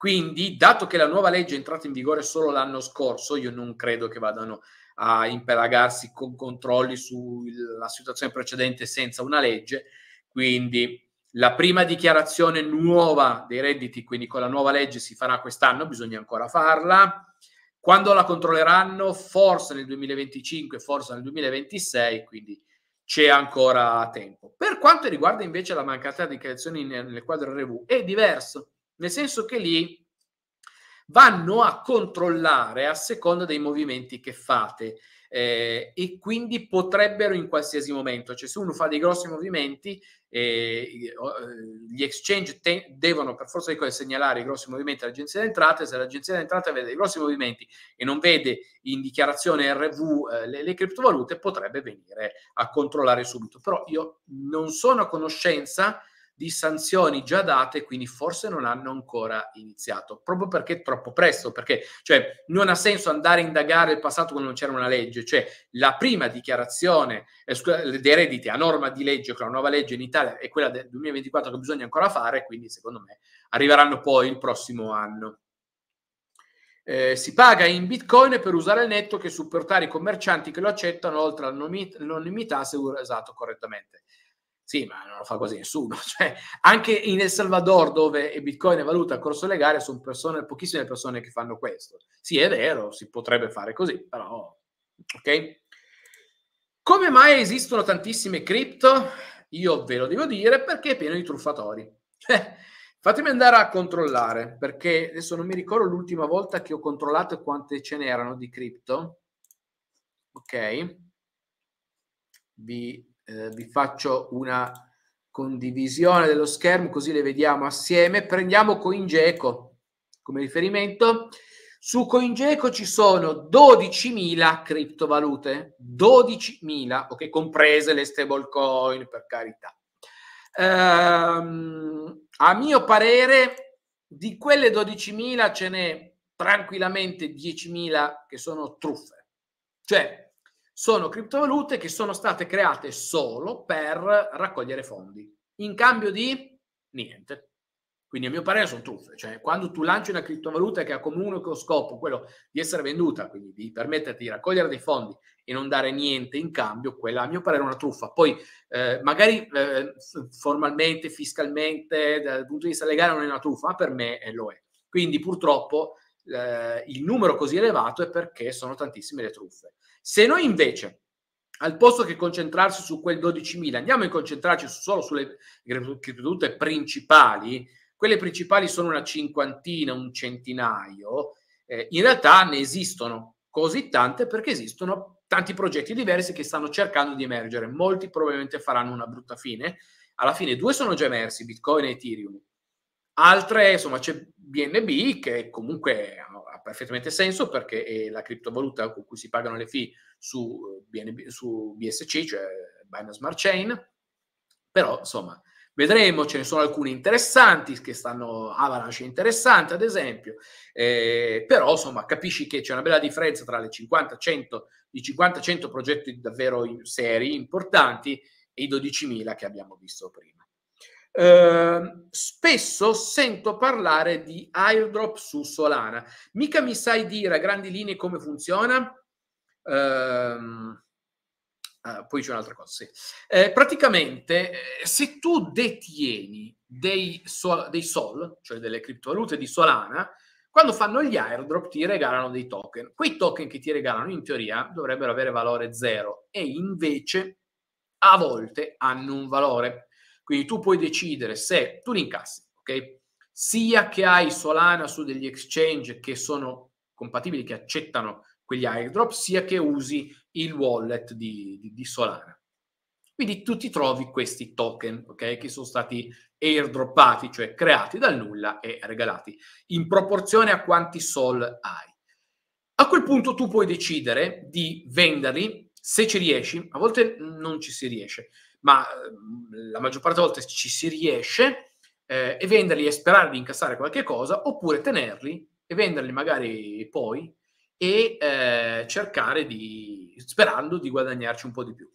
Quindi, dato che la nuova legge è entrata in vigore solo l'anno scorso, io non credo che vadano a impelagarsi con controlli sulla situazione precedente senza una legge. Quindi, la prima dichiarazione nuova dei redditi, quindi con la nuova legge, si farà quest'anno, bisogna ancora farla. Quando la controlleranno? Forse nel 2025, forse nel 2026, quindi c'è ancora tempo. Per quanto riguarda invece la mancata dichiarazione nel quadro RV, è diverso, nel senso che lì vanno a controllare a seconda dei movimenti che fate eh, e quindi potrebbero in qualsiasi momento, cioè se uno fa dei grossi movimenti, eh, gli exchange te- devono per forza di cose segnalare i grossi movimenti all'agenzia delle entrate, se l'agenzia delle entrate vede dei grossi movimenti e non vede in dichiarazione RV eh, le, le criptovalute, potrebbe venire a controllare subito. Però io non sono a conoscenza di sanzioni già date, quindi forse non hanno ancora iniziato, proprio perché è troppo presto, perché cioè, non ha senso andare a indagare il passato quando non c'era una legge, cioè la prima dichiarazione eh, dei redditi a norma di legge, con la nuova legge in Italia, è quella del 2024 che bisogna ancora fare, quindi secondo me arriveranno poi il prossimo anno. Eh, si paga in bitcoin per usare il netto che supportare i commercianti che lo accettano oltre all'anonimità se usato correttamente. Sì, ma non lo fa quasi nessuno. (laughs) Cioè, anche in El Salvador, dove Bitcoin è valuta a corso legale, sono persone, pochissime persone che fanno questo. Sì, è vero, si potrebbe fare così, però... Ok? Come mai esistono tantissime cripto? Io ve lo devo dire perché è pieno di truffatori. (laughs) Fatemi andare a controllare, perché adesso non mi ricordo l'ultima volta che ho controllato quante ce n'erano di cripto. Ok. Vi eh, vi faccio una condivisione dello schermo così le vediamo assieme. Prendiamo CoinGecko come riferimento. Su CoinGecko ci sono 12.000 criptovalute, 12.000, ok, comprese le stablecoin per carità. Ehm, a mio parere, di quelle 12.000 ce n'è tranquillamente 10.000 che sono truffe. Cioè, sono criptovalute che sono state create solo per raccogliere fondi. in cambio di niente. Quindi a mio parere sono truffe, cioè quando tu lanci una criptovaluta che ha come unico scopo quello di essere venduta, quindi di permetterti di raccogliere dei fondi e non dare niente in cambio, quella a mio parere è una truffa. Poi eh, magari eh, formalmente, fiscalmente, dal punto di vista legale non è una truffa, ma per me eh, lo è. Quindi purtroppo eh, il numero così elevato è perché sono tantissime le truffe. Se noi invece al posto che concentrarsi su quel 12.000, andiamo a concentrarci solo sulle criptovalute principali, quelle principali sono una cinquantina, un centinaio, eh, in realtà ne esistono così tante perché esistono tanti progetti diversi che stanno cercando di emergere. Molti probabilmente faranno una brutta fine. Alla fine due sono già emersi, Bitcoin e Ethereum. Altre, insomma, c'è BNB che comunque ha perfettamente senso perché è la criptovaluta con cui si pagano le fee su, BNB, su BSC, cioè Binance Smart Chain. Però, insomma, Vedremo, ce ne sono alcuni interessanti che stanno, Avalanche interessante ad esempio, eh, però insomma capisci che c'è una bella differenza tra le 50, 100, i 50-100 progetti davvero seri, importanti e i 12.000 che abbiamo visto prima. Eh, spesso sento parlare di airdrop su Solana. Mica mi sai dire a grandi linee come funziona? Eh, poi c'è un'altra cosa, sì. Eh, praticamente, eh, se tu detieni dei, sol, dei sol, cioè delle criptovalute di Solana, quando fanno gli airdrop ti regalano dei token. Quei token che ti regalano in teoria dovrebbero avere valore zero e invece a volte hanno un valore. Quindi tu puoi decidere se tu li incassi, ok? Sia che hai Solana su degli exchange che sono compatibili, che accettano quegli airdrop, sia che usi il wallet di, di, di Solana. Quindi tu ti trovi questi token, ok, che sono stati airdroppati, cioè creati dal nulla e regalati in proporzione a quanti sol hai. A quel punto tu puoi decidere di venderli se ci riesci, a volte non ci si riesce, ma la maggior parte delle volte ci si riesce eh, e venderli e sperare di incassare qualche cosa, oppure tenerli e venderli magari poi e eh, cercare di, sperando di guadagnarci un po' di più.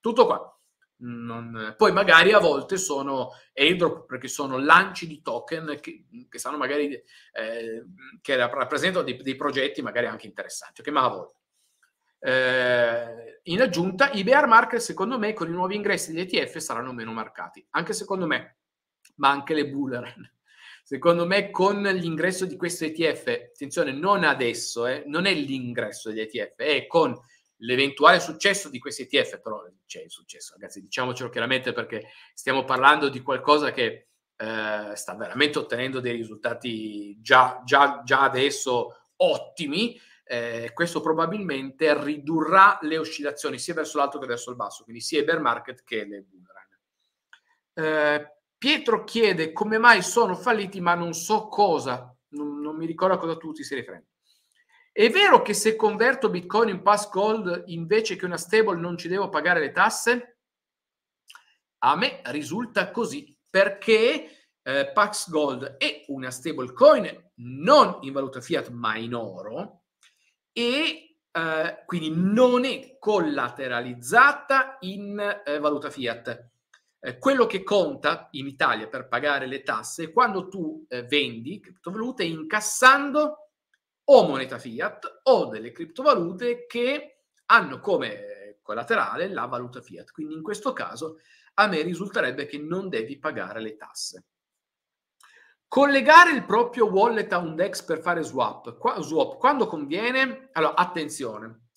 Tutto qua. Non, poi magari a volte sono airdrop perché sono lanci di token che, che magari eh, che rappresentano dei, dei, progetti magari anche interessanti, ok? Ma a volte. Eh, in aggiunta, i bear market secondo me con i nuovi ingressi degli ETF saranno meno marcati, anche secondo me, ma anche le bull run (laughs) Secondo me con l'ingresso di questo ETF, attenzione, non adesso, eh, non è l'ingresso degli ETF, è con l'eventuale successo di questi ETF, però c'è il successo, ragazzi, diciamocelo chiaramente perché stiamo parlando di qualcosa che eh, sta veramente ottenendo dei risultati già, già, già adesso ottimi. Eh, questo probabilmente ridurrà le oscillazioni sia verso l'alto che verso il basso, quindi sia i bear market che le bull run. Eh, Pietro chiede come mai sono falliti, ma non so cosa, non, non mi ricordo a cosa tu ti sei riferendo. È vero che se converto Bitcoin in Pass Gold invece che una stable non ci devo pagare le tasse? A me risulta così perché eh, Pax Gold è una stablecoin non in valuta fiat ma in oro e eh, quindi non è collateralizzata in eh, valuta fiat. Eh, quello che conta in Italia per pagare le tasse è quando tu eh, vendi criptovalute incassando o moneta fiat o delle criptovalute che hanno come collaterale la valuta fiat. Quindi in questo caso a me risulterebbe che non devi pagare le tasse. Collegare il proprio wallet a un DEX per fare swap, qua, swap quando conviene? Allora, attenzione.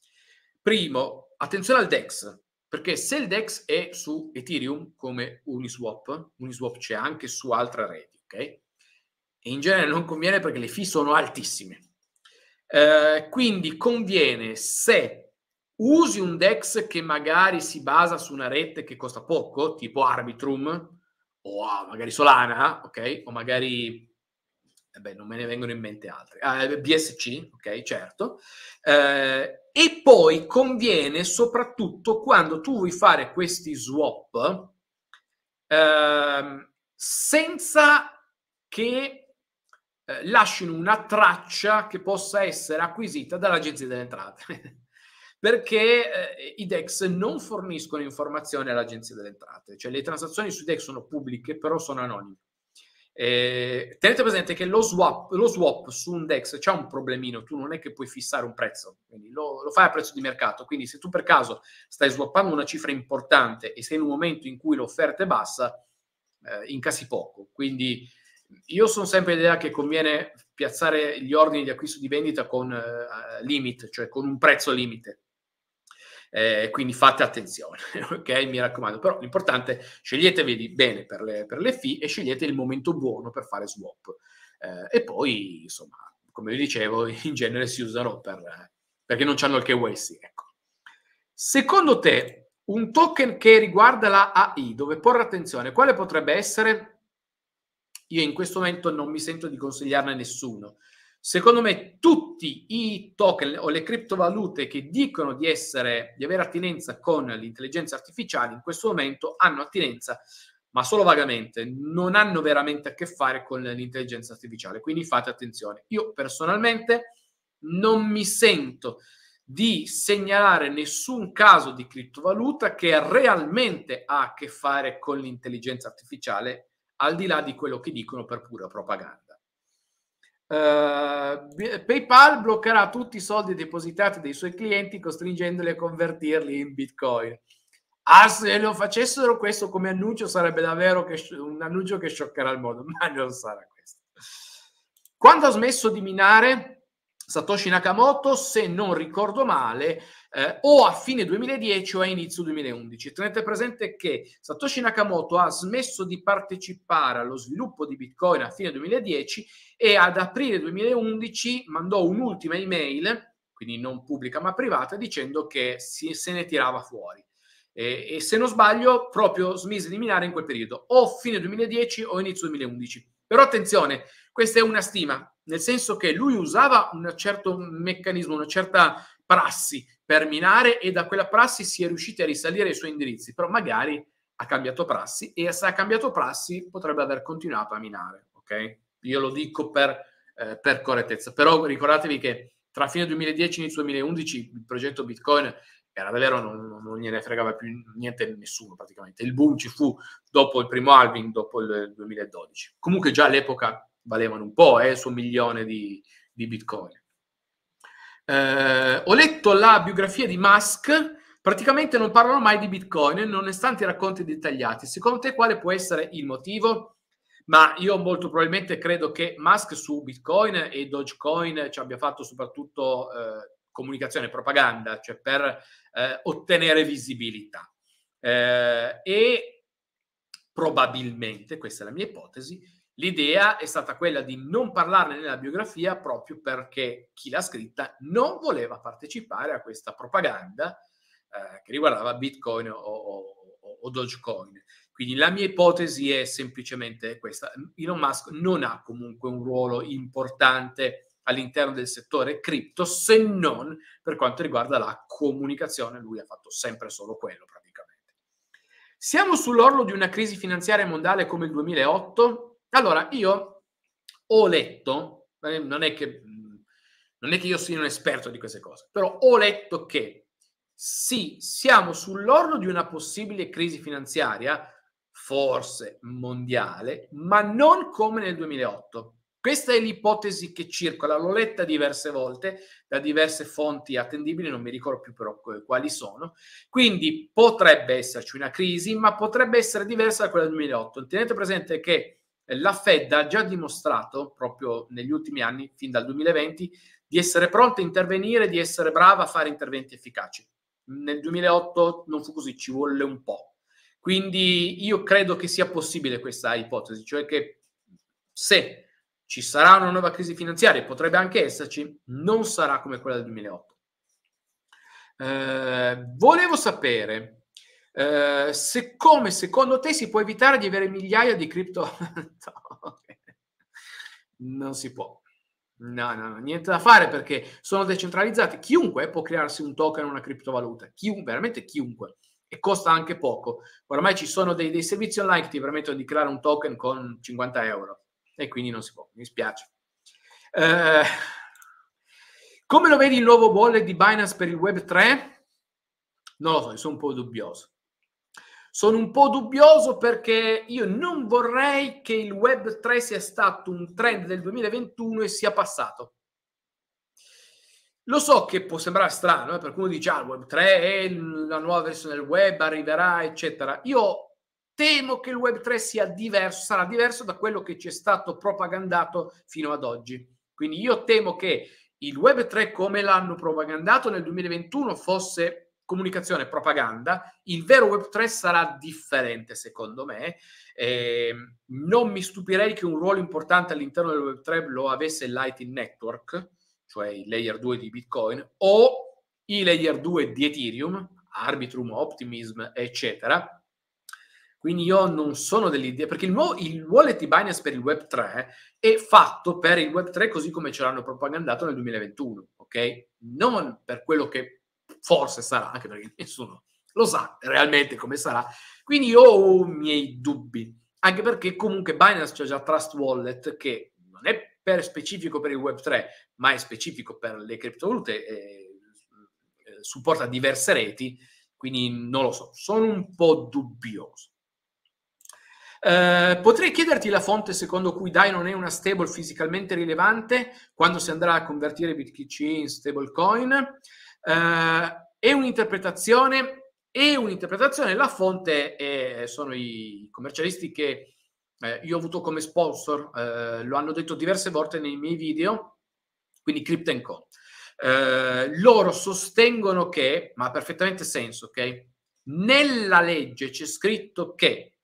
Primo, attenzione al DEX. Perché se il DEX è su Ethereum come Uniswap, Uniswap c'è anche su altre reti, ok? E in genere non conviene perché le fee sono altissime. Eh, quindi conviene se usi un DEX che magari si basa su una rete che costa poco, tipo Arbitrum, o magari Solana, ok? O magari eh beh, non me ne vengono in mente altri. Ah, BSC, ok, certo. Eh, e poi conviene soprattutto quando tu vuoi fare questi swap eh, senza che eh, lasciano una traccia che possa essere acquisita dall'agenzia delle entrate. (laughs) perché eh, i DEX non forniscono informazioni all'Agenzia delle Entrate, cioè le transazioni sui DEX sono pubbliche, però sono anonime. Eh, tenete presente che lo swap, lo swap, su un DEX c'è un problemino, tu non è che puoi fissare un prezzo, lo, lo, fai a prezzo di mercato, quindi se tu per caso stai swappando una cifra importante e sei in un momento in cui l'offerta è bassa, eh, incassi poco. Quindi io sono sempre l'idea che conviene piazzare gli ordini di acquisto di vendita con eh, limit, cioè con un prezzo limite. Eh, quindi fate attenzione, (laughs) ok? Mi raccomando. Però l'importante è sceglietevi bene per le, per le fee e scegliete il momento buono per fare swap. Eh, e poi, insomma, come vi dicevo, (laughs) in genere si usano per, perché non hanno il KYC. Ecco. Secondo te, un token che riguarda la AI, dove porre attenzione, quale potrebbe essere? Io in questo momento non mi sento di consigliarne nessuno. Secondo me tutti i token o le criptovalute che dicono di, essere, di avere attinenza con l'intelligenza artificiale in questo momento hanno attinenza, ma solo vagamente, non hanno veramente a che fare con l'intelligenza artificiale. Quindi fate attenzione. Io personalmente non mi sento di segnalare nessun caso di criptovaluta che realmente ha a che fare con l'intelligenza artificiale, al di là di quello che dicono per pura propaganda. Uh, PayPal bloccherà tutti i soldi depositati dai suoi clienti costringendoli a convertirli in Bitcoin. Ah, se lo facessero questo come annuncio sarebbe davvero che, un annuncio che scioccherà il mondo, (laughs) ma non sarà questo. Quando ha smesso di minare Satoshi Nakamoto, se non ricordo male, eh, o a fine 2010 o a inizio 2011. Tenete presente che Satoshi Nakamoto ha smesso di partecipare allo sviluppo di Bitcoin a fine 2010 e ad aprile 2011 mandò un'ultima email, quindi non pubblica ma privata, dicendo che si, se ne tirava fuori. E, e se non sbaglio, proprio smise di minare in quel periodo, o fine 2010 o inizio 2011. Però attenzione, questa è una stima, nel senso che lui usava un certo meccanismo, una certa prassi per minare e da quella prassi si è riusciti a risalire ai suoi indirizzi, però magari ha cambiato prassi e se ha cambiato prassi potrebbe aver continuato a minare, ok? Io lo dico per, eh, per correttezza, però ricordatevi che tra fine 2010 e inizio 2011 il progetto Bitcoin era davvero non, non gliene fregava più niente nessuno praticamente. Il boom ci fu dopo il primo halving, dopo il 2012. Comunque già all'epoca valevano un po', eh, il suo milione di, di bitcoin. Eh, ho letto la biografia di Musk, praticamente non parlano mai di bitcoin, nonostante i racconti dettagliati. Secondo te quale può essere il motivo? Ma io molto probabilmente credo che Musk su bitcoin e Dogecoin ci abbia fatto soprattutto eh, comunicazione propaganda, cioè per eh, ottenere visibilità. Eh, e probabilmente, questa è la mia ipotesi, l'idea è stata quella di non parlarne nella biografia proprio perché chi l'ha scritta non voleva partecipare a questa propaganda eh, che riguardava Bitcoin o, o, o Dogecoin. Quindi la mia ipotesi è semplicemente questa. Elon Musk non ha comunque un ruolo importante all'interno del settore cripto, se non per quanto riguarda la comunicazione, lui ha fatto sempre solo quello praticamente. Siamo sull'orlo di una crisi finanziaria mondiale come il 2008? Allora, io ho letto, non è che, non è che io sia un esperto di queste cose, però ho letto che sì, siamo sull'orlo di una possibile crisi finanziaria, forse mondiale, ma non come nel 2008. Questa è l'ipotesi che circola, l'ho letta diverse volte da diverse fonti attendibili, non mi ricordo più però quali sono. Quindi potrebbe esserci una crisi, ma potrebbe essere diversa da quella del 2008. Tenete presente che la Fed ha già dimostrato proprio negli ultimi anni, fin dal 2020, di essere pronta a intervenire, di essere brava a fare interventi efficaci. Nel 2008 non fu così, ci volle un po'. Quindi io credo che sia possibile questa ipotesi, cioè che se ci sarà una nuova crisi finanziaria, potrebbe anche esserci, non sarà come quella del 2008. Eh, volevo sapere eh, se come secondo te si può evitare di avere migliaia di cripto... (laughs) non si può. No, no, no, niente da fare perché sono decentralizzati. Chiunque può crearsi un token o una criptovaluta, chiunque, veramente chiunque. E costa anche poco. Ormai ci sono dei, dei servizi online che ti permettono di creare un token con 50 euro e quindi non si può, mi spiace. Eh, Come lo vedi il nuovo wallet di Binance per il Web 3? Non lo so, sono un po' dubbioso. Sono un po' dubbioso perché io non vorrei che il Web 3 sia stato un trend del 2021 e sia passato. Lo so che può sembrare strano, eh, perché uno dice ah, il Web 3 è la nuova versione del web, arriverà, eccetera. Io temo che il Web 3 sia diverso, sarà diverso da quello che ci è stato propagandato fino ad oggi. Quindi io temo che il Web 3 come l'hanno propagandato nel 2021 fosse comunicazione e propaganda, il vero Web3 sarà differente secondo me. Eh, non mi stupirei che un ruolo importante all'interno del Web3 lo avesse Lightning Network, cioè il layer 2 di Bitcoin, o i layer 2 di Ethereum, Arbitrum, Optimism, eccetera. Quindi io non sono dell'idea, perché il, nuovo, il wallet di Binance per il Web3 è fatto per il Web3 così come ce l'hanno propagandato nel 2021, ok? Non per quello che forse sarà, anche perché nessuno lo sa realmente come sarà. Quindi io ho i miei dubbi, anche perché comunque Binance c'è già Trust Wallet che non è per specifico per il Web3, ma è specifico per le criptovalute, e, eh, supporta diverse reti, quindi non lo so, sono un po' dubbioso. Uh, potrei chiederti la fonte secondo cui DAI non è una stable fisicalmente rilevante quando si andrà a convertire BitKC in stablecoin? Uh, è un'interpretazione, è un'interpretazione, la fonte è, sono i commercialisti che eh, io ho avuto come sponsor, eh, lo hanno detto diverse volte nei miei video, quindi Crypto Co. Eh, loro sostengono che, ma ha perfettamente senso, ok? Nella legge c'è scritto che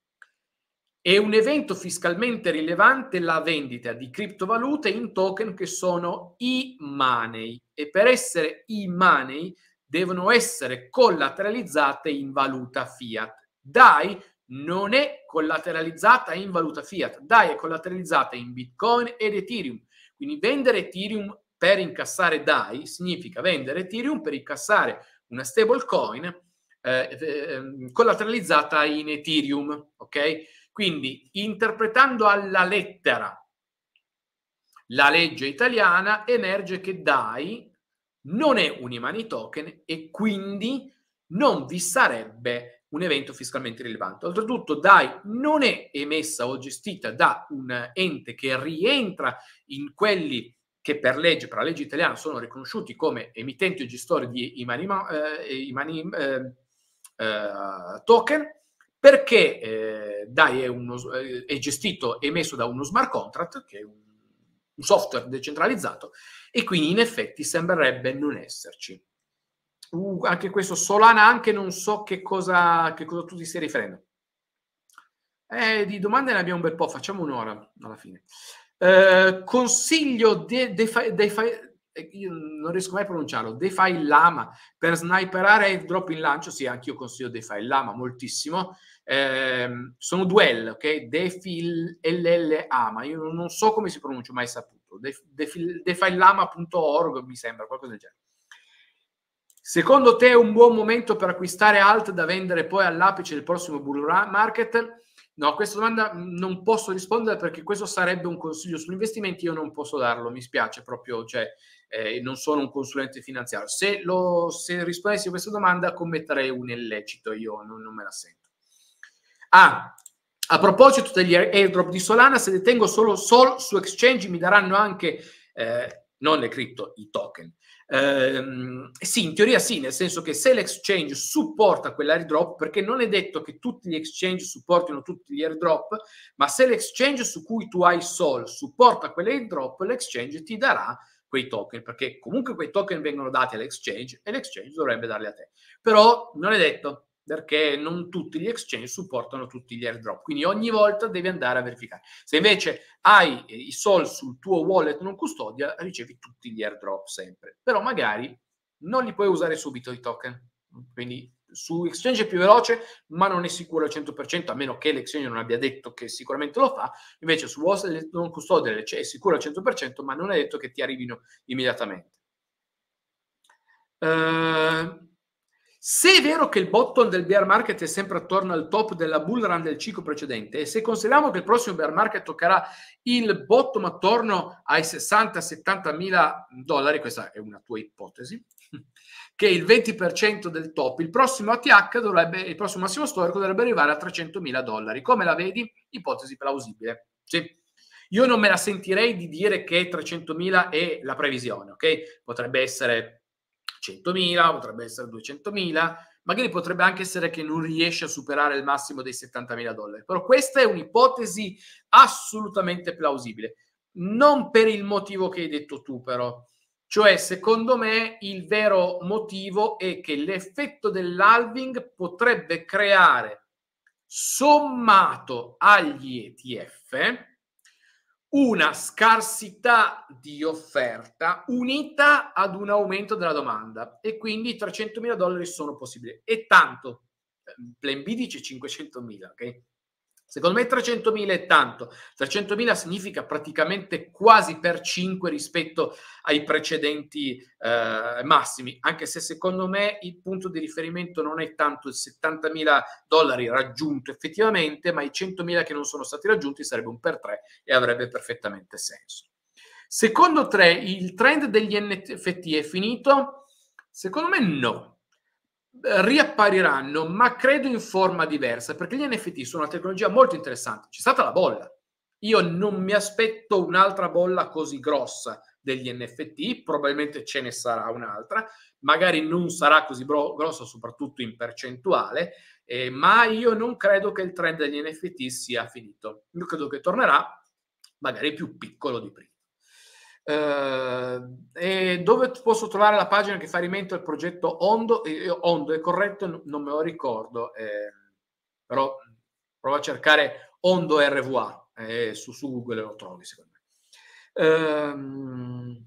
è un evento fiscalmente rilevante la vendita di criptovalute in token che sono e-money e per essere e-money devono essere collateralizzate in valuta fiat. DAI non è collateralizzata in valuta fiat, DAI è collateralizzata in Bitcoin ed Ethereum. Quindi vendere Ethereum per incassare DAI significa vendere Ethereum per incassare una stablecoin eh, eh, collateralizzata in Ethereum, ok? Quindi, interpretando alla lettera la legge italiana, emerge che DAI non è un e-money token e quindi non vi sarebbe un evento fiscalmente rilevante. Oltretutto, DAI non è emessa o gestita da un ente che rientra in quelli che per legge, per la legge italiana, sono riconosciuti come emittenti o gestori di e-money, eh, eh, eh, token perché eh, DAI è, uno, eh, è, gestito e emesso da uno smart contract, che è un, un, software decentralizzato, e quindi in effetti sembrerebbe non esserci. Uh, anche questo, Solana anche non so che cosa, che cosa tu ti stai riferendo. Eh, di domande ne abbiamo un bel po', facciamo un'ora alla fine. Eh, consiglio DeFi, de, de, de, io non riesco mai a pronunciarlo, DeFi Lama per sniperare airdrop in lancio, sì, anche io consiglio DeFi Lama moltissimo, eh, sono due L, ok? Defil LLA, ma io non so come si pronuncia, mai saputo. Defilama.org mi sembra, qualcosa del genere. Secondo te è un buon momento per acquistare alt da vendere poi all'apice del prossimo bull market? No, a questa domanda non posso rispondere perché questo sarebbe un consiglio sugli investimenti, io non posso darlo, mi spiace proprio, cioè eh, non sono un consulente finanziario. Se, lo, se rispondessi a questa domanda commetterei un illecito, io non, non me la sento. Ah, a proposito degli airdrop di Solana, se detengo solo Sol su exchange mi daranno anche, eh, non le cripto, i token. Eh, sì, in teoria sì, nel senso che se l'exchange supporta quell'airdrop, perché non è detto che tutti gli exchange supportino tutti gli airdrop, ma se l'exchange su cui tu hai Sol supporta quell'airdrop, l'exchange ti darà quei token, perché comunque quei token vengono dati all'exchange e l'exchange dovrebbe darli a te. Però non è detto, perché non tutti gli exchange supportano tutti gli airdrop, quindi ogni volta devi andare a verificare. Se invece hai eh, i sol sul tuo wallet non custodia, ricevi tutti gli airdrop sempre, però magari non li puoi usare subito i token. Quindi su exchange è più veloce, ma non è sicuro al 100%, a meno che l'exchange non abbia detto che sicuramente lo fa. Invece su wallet non custodia è sicuro al 100%, ma non è detto che ti arrivino immediatamente. Uh, Se è vero che il bottom del bear market è sempre attorno al top della bull run del ciclo precedente e se consideriamo che il prossimo bear market toccherà il bottom attorno ai 60-70 mila dollari, questa è una tua ipotesi, (laughs) che il 20% del top, il prossimo ATH dovrebbe, il prossimo massimo storico dovrebbe arrivare a 300 mila dollari. Come la vedi? Ipotesi plausibile. Sì. Io non me la sentirei di dire che 300.000 è la previsione, ok? Potrebbe essere 100.000, potrebbe essere 200.000, magari potrebbe anche essere che non riesce a superare il massimo dei 70.000 dollari. Però questa è un'ipotesi assolutamente plausibile. Non per il motivo che hai detto tu, però. Cioè, secondo me, il vero motivo è che l'effetto dell'halving potrebbe creare, sommato agli ETF, una scarsità di offerta unita ad un aumento della domanda e quindi 300 mila dollari sono possibili. E tanto, ehm, Plan B dice 500 mila, ok? Secondo me 300.000 è tanto, 300.000 significa praticamente quasi per 5 rispetto ai precedenti eh, massimi, anche se secondo me il punto di riferimento non è tanto il 70.000 dollari raggiunto effettivamente, ma i 100.000 che non sono stati raggiunti sarebbe un per 3 e avrebbe perfettamente senso. Secondo te il trend degli NFT è finito? Secondo me no riappariranno, ma credo in forma diversa, perché gli NFT sono una tecnologia molto interessante. C'è stata la bolla. Io non mi aspetto un'altra bolla così grossa degli NFT, probabilmente ce ne sarà un'altra, magari non sarà così bro- grossa, soprattutto in percentuale, eh, ma io non credo che il trend degli NFT sia finito. Io credo che tornerà magari più piccolo di prima. Eh, e dove posso trovare la pagina che fa riferimento al progetto Ondo? Ondo è corretto, non me lo ricordo, eh, però prova a cercare Ondo RVA eh, su, su, Google lo trovi secondo me. Ehm,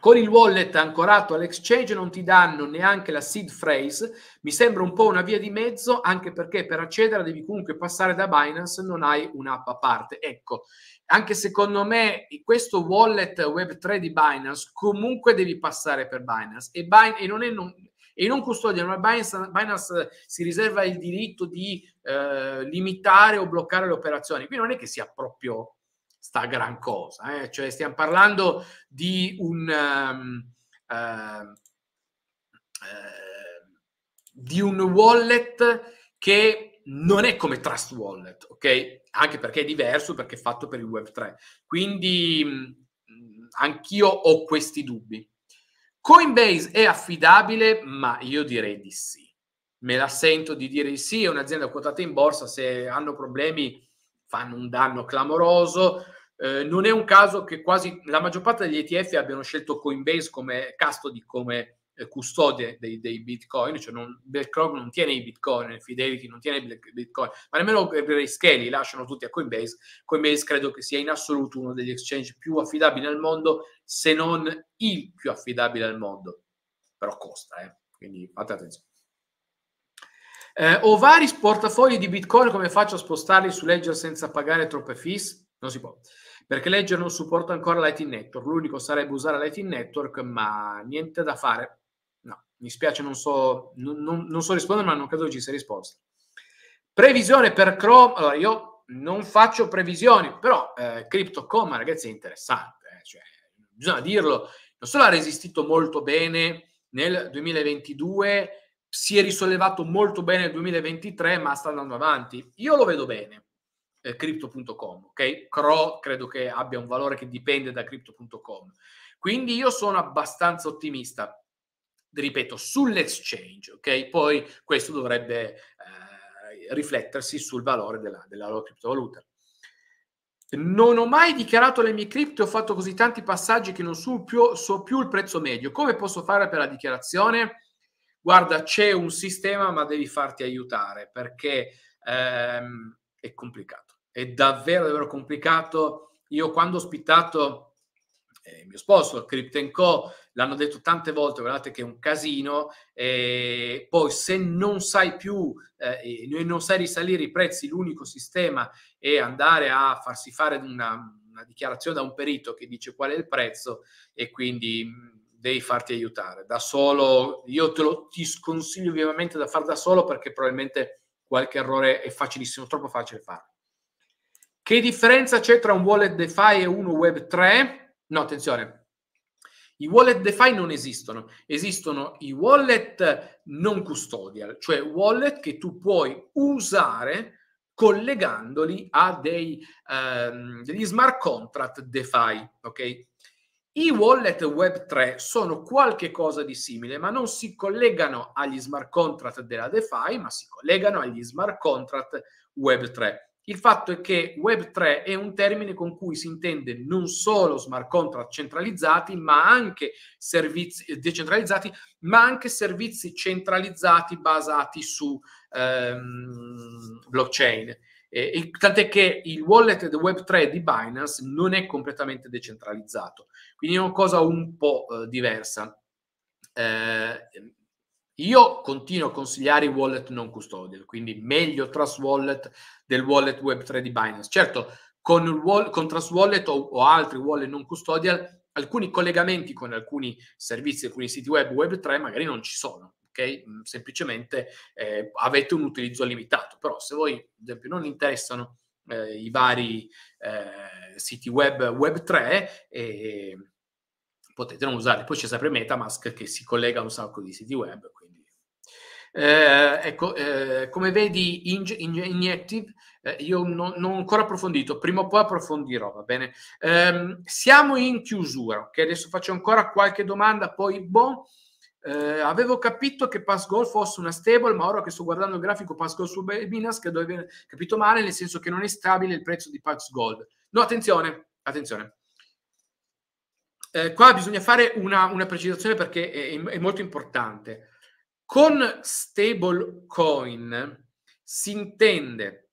con il wallet ancorato all'exchange non ti danno neanche la seed phrase, mi sembra un po' una via di mezzo, anche perché per accedere devi comunque passare da Binance, non hai un'app a parte. Ecco, anche secondo me questo wallet Web3 di Binance comunque devi passare per Binance e, Bin- e non è non, e non custodiano, ma Binance, Binance, si riserva il diritto di eh, limitare o bloccare le operazioni. Qui non è che sia proprio sta gran cosa, eh? cioè stiamo parlando di un um, uh, uh, di un wallet che non è come Trust Wallet, ok? Anche perché è diverso, perché è fatto per il Web3. Quindi mh, anch'io ho questi dubbi. Coinbase è affidabile, ma io direi di sì. Me la sento di dire di sì, è un'azienda quotata in borsa, se hanno problemi fanno un danno clamoroso. Eh, non è un caso che quasi la maggior parte degli ETF abbiano scelto Coinbase come custody, come eh, custode dei, dei, bitcoin, cioè non, BlackRock non tiene i bitcoin, Fidelity non tiene i bitcoin, ma nemmeno i scali lasciano tutti a Coinbase. Coinbase credo che sia in assoluto uno degli exchange più affidabili al mondo, se non il più affidabile al mondo, però costa, eh? quindi fate attenzione. Eh, ho vari portafogli di bitcoin, come faccio a spostarli su Ledger senza pagare troppe fees? Non si può perché Ledger non supporta ancora Lightning Network. L'unico sarebbe usare Lightning Network, ma niente da fare. No, mi spiace, non so, non, non, non so rispondere, ma non credo ci sia risposta. Previsione per Chrome. Allora, io non faccio previsioni, però eh, Crypto.com, ragazzi, è interessante. Eh, cioè, bisogna dirlo. Non solo ha resistito molto bene nel 2022, si è risollevato molto bene nel 2023, ma sta andando avanti. Io lo vedo bene eh, crypto.com, ok? CRO credo che abbia un valore che dipende da crypto.com. Quindi io sono abbastanza ottimista, ripeto, sull'exchange, ok? Poi questo dovrebbe eh, riflettersi sul valore della, della loro criptovaluta. Non ho mai dichiarato le mie cripto, ho fatto così tanti passaggi che non so più, so più il prezzo medio. Come posso fare per la dichiarazione? Guarda, c'è un sistema, ma devi farti aiutare perché ehm, è complicato è davvero, davvero complicato. Io quando ho ospitato eh, mio sposo, Crypto Co, l'hanno detto tante volte, guardate che è un casino, e poi se non sai più, eh, non sai risalire i prezzi, l'unico sistema è andare a farsi fare una, una dichiarazione da un perito che dice qual è il prezzo e quindi devi farti aiutare. Da solo, io te lo ti sconsiglio vivamente da fare da solo perché probabilmente qualche errore è facilissimo, troppo facile farlo. Che differenza c'è tra un wallet DeFi e uno Web3? No, attenzione, i wallet DeFi non esistono, esistono i wallet non custodial, cioè wallet che tu puoi usare collegandoli a dei, ehm, degli smart contract DeFi, ok? I wallet Web3 sono qualche cosa di simile, ma non si collegano agli smart contract della DeFi, ma si collegano agli smart contract Web3. Il fatto è che Web3 è un termine con cui si intende non solo smart contract centralizzati, ma anche servizi decentralizzati, ma anche servizi centralizzati basati su ehm, blockchain. E, tant'è che il wallet del Web3 di Binance non è completamente decentralizzato, quindi è una cosa un po' eh, diversa. Eh, io continuo a consigliare i wallet non custodial, quindi meglio Trust Wallet del wallet Web3 di Binance. Certo, con, wall, con Trust Wallet o, o, altri wallet non custodial, alcuni collegamenti con alcuni servizi, alcuni siti web Web3 magari non ci sono ok? Mm, semplicemente eh, avete un utilizzo limitato, però se voi, ad esempio, non interessano eh, i vari eh, siti web Web3, eh, potete non usarli. Poi c'è sempre Metamask che si collega a un sacco di siti web, quindi... Eh, ecco, eh, come vedi, Injective, eh, io non, non, ho ancora approfondito, prima o poi approfondirò, va bene? Eh, siamo in chiusura, ok? Adesso faccio ancora qualche domanda, poi boh, eh, avevo capito che Passgol fosse una stable, ma ora che sto guardando il grafico Passgol su Binance, credo di aver capito male, nel senso che non è stabile il prezzo di Passgold. No, attenzione, attenzione. Eh, qua bisogna fare una, una precisazione perché è, è, molto importante. Con stablecoin si intende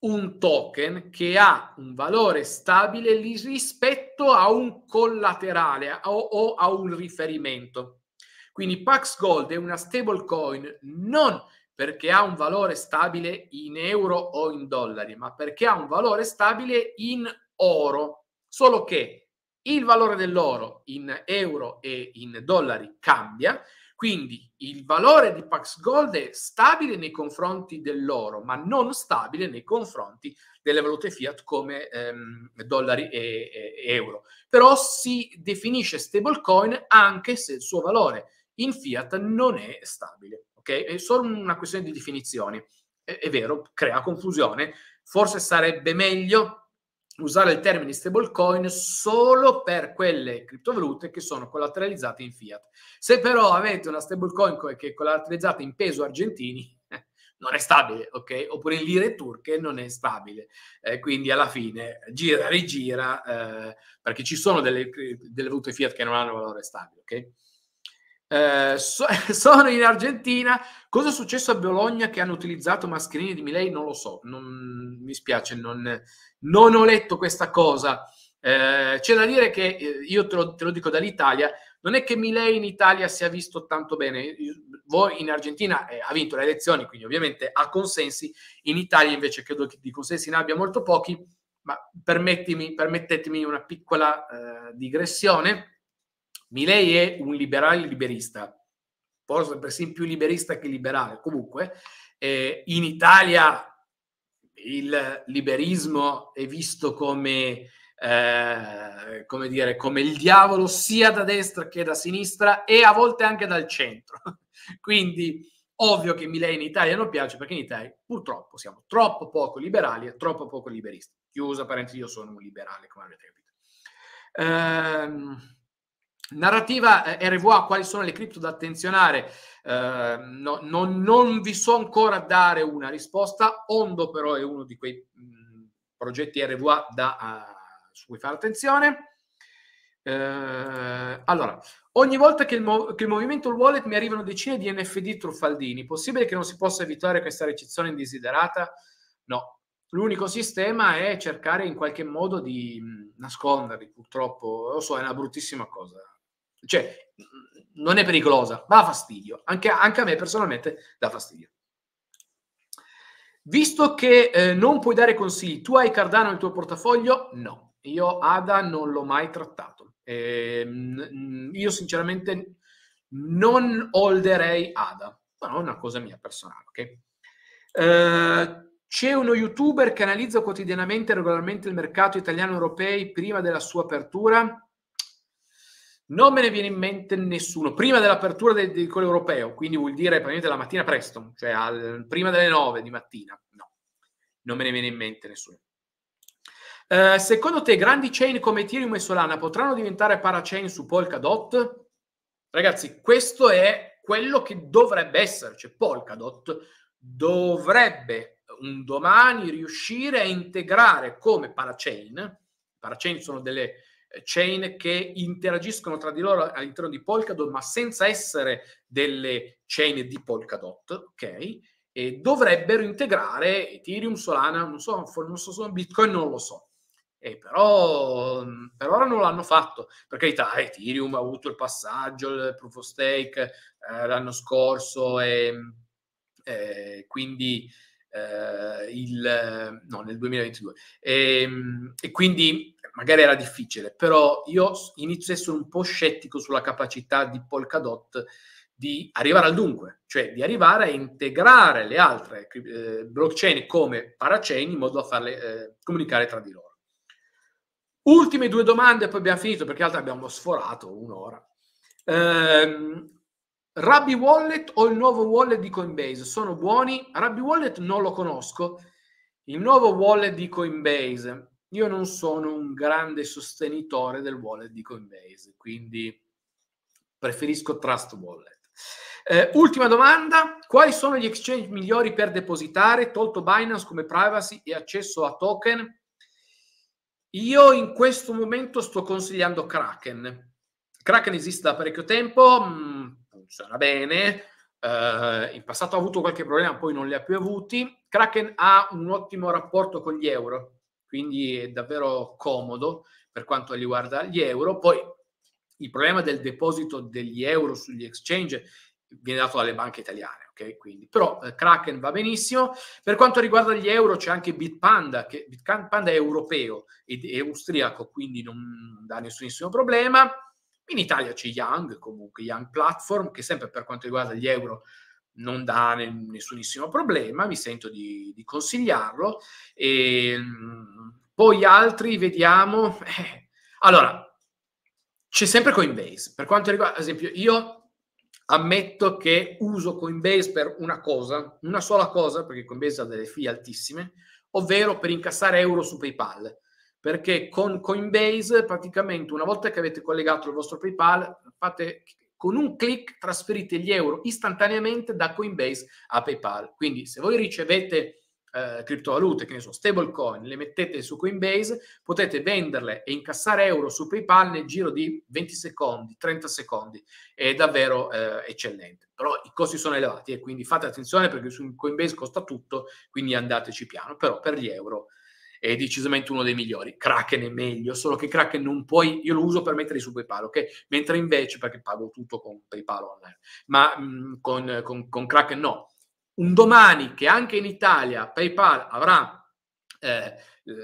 un token che ha un valore stabile rispetto a un collaterale o, o a un riferimento. Quindi Pax Gold è una stablecoin non perché ha un valore stabile in euro o in dollari, ma perché ha un valore stabile in oro. Solo che il valore dell'oro in euro e in dollari cambia, quindi il valore di Pax Gold è stabile nei confronti dell'oro, ma non stabile nei confronti delle valute fiat come ehm, dollari e, e, euro. Però si definisce stablecoin anche se il suo valore in fiat non è stabile. Ok? È solo una questione di definizioni. È, è vero, crea confusione. Forse sarebbe meglio usare il termine stablecoin solo per quelle criptovalute che sono collateralizzate in fiat. Se però avete una stablecoin che è collateralizzata in peso argentini, (laughs) non è stabile, ok? Oppure in lire turche non è stabile. Eh, quindi alla fine gira, rigira, eh, perché ci sono delle, delle valute fiat che non hanno valore stabile, ok? Eh, so, (laughs) sono in Argentina. Cosa è successo a Bologna che hanno utilizzato mascherine di Milei? Non lo so, non, mi spiace, non, non ho letto questa cosa. Eh, c'è da dire che eh, io te lo, te lo, dico dall'Italia, non è che Milei in Italia sia visto tanto bene. Voi in Argentina eh, ha vinto le elezioni, quindi ovviamente ha consensi. In Italia invece credo che di consensi ne abbia molto pochi. Ma permettetemi una piccola eh, digressione Milei è un liberale liberista, forse persino più liberista che liberale. Comunque, eh, in Italia il liberismo è visto come, eh, come, dire, come il diavolo sia da destra che da sinistra e a volte anche dal centro. (laughs) Quindi, ovvio che Milei in Italia non piace perché in Italia purtroppo siamo troppo poco liberali e troppo poco liberisti. Chiusa parentesi, io sono un liberale, come avete capito. Ehm, Narrativa eh, RVA, quali sono le cripto da attenzionare? Eh, no, non, non, vi so ancora dare una risposta. Ondo però è uno di quei mh, mm, progetti RVA da, uh, su cui fare attenzione. Eh, allora, ogni volta che il, mo- che il movimento wallet mi arrivano decine di NFD truffaldini, possibile che non si possa evitare questa ricezione indesiderata? No, L'unico sistema è cercare in qualche modo di mm, nasconderli, purtroppo, lo so, è una bruttissima cosa cioè, non è pericolosa, ma dà fastidio. Anche, anche a me personalmente dà fastidio. Visto che eh, non puoi dare consigli, tu hai Cardano nel tuo portafoglio? No, io ADA non l'ho mai trattato. Eh, io sinceramente non holderei ADA, però è una cosa mia personale. Okay? Eh, c'è uno youtuber che analizza quotidianamente e regolarmente il mercato italiano europeo prima della sua apertura. Non me ne viene in mente nessuno. Prima dell'apertura del, di quello europeo, quindi vuol dire praticamente la mattina presto, cioè al, prima delle 9 di mattina. No, non me ne viene in mente nessuno. Uh, secondo te grandi chain come Ethereum e Solana potranno diventare parachain su Polkadot? Ragazzi, questo è quello che dovrebbe essere, cioè Polkadot dovrebbe un domani riuscire a integrare come parachain, parachain sono delle chain che interagiscono tra di loro all'interno di Polkadot, ma senza essere delle chain di Polkadot, ok? E dovrebbero integrare Ethereum, Solana, non so, non so, sono Bitcoin, non lo so. E però per ora non l'hanno fatto. Per carità, Ethereum ha avuto il passaggio, il proof of stake eh, l'anno scorso e eh, quindi eh, il, no, nel 2022. E, ehm, e, quindi magari era difficile, però io inizio a essere un po' scettico sulla capacità di Polkadot di arrivare al dunque, cioè di arrivare a integrare le altre eh, blockchain come parachain in modo da farle eh, comunicare tra di loro. Ultime due domande poi abbiamo finito perché altre abbiamo sforato un'ora. Eh, Rabbi Wallet o il nuovo wallet di Coinbase sono buoni? Rabbi Wallet non lo conosco. Il nuovo wallet di Coinbase, io non sono un grande sostenitore del wallet di Coinbase, quindi preferisco Trust Wallet. Eh, ultima domanda, quali sono gli exchange migliori per depositare, tolto Binance come privacy e accesso a token? Io in questo momento sto consigliando Kraken. Kraken esiste da parecchio tempo, mh, mm, funziona bene. Uh, in passato ha avuto qualche problema, poi non li ha più avuti. Kraken ha un ottimo rapporto con gli euro, quindi è davvero comodo per quanto riguarda gli euro. Poi il problema del deposito degli euro sugli exchange viene dato dalle banche italiane, ok? Quindi, però eh, Kraken va benissimo. Per quanto riguarda gli euro c'è anche Bitpanda, che Bitpanda è europeo è austriaco, quindi non dà nessunissimo problema. In Italia c'è Young, comunque Young Platform, che sempre per quanto riguarda gli euro non dà nessunissimo problema, mi sento di, di consigliarlo. E, mm, poi altri, vediamo. Eh, allora, c'è sempre Coinbase. Per quanto riguarda, ad esempio, io ammetto che uso Coinbase per una cosa, una sola cosa, perché Coinbase ha delle fee altissime, ovvero per incassare euro su PayPal perché con Coinbase praticamente una volta che avete collegato il vostro PayPal fate con un clic trasferite gli euro istantaneamente da Coinbase a PayPal. Quindi se voi ricevete eh, criptovalute, che ne so, stablecoin, le mettete su Coinbase, potete venderle e incassare euro su PayPal nel giro di 20 secondi, 30 secondi. È davvero eh, eccellente. Però i costi sono elevati e quindi fate attenzione perché su Coinbase costa tutto, quindi andateci piano. Però per gli euro è decisamente uno dei migliori. Kraken è meglio, solo che Kraken non puoi, io lo uso per mettere su PayPal, ok? Mentre invece, perché pago tutto con PayPal online, ma mh, mm, con, con, con, Kraken no. Un domani che anche in Italia PayPal avrà eh,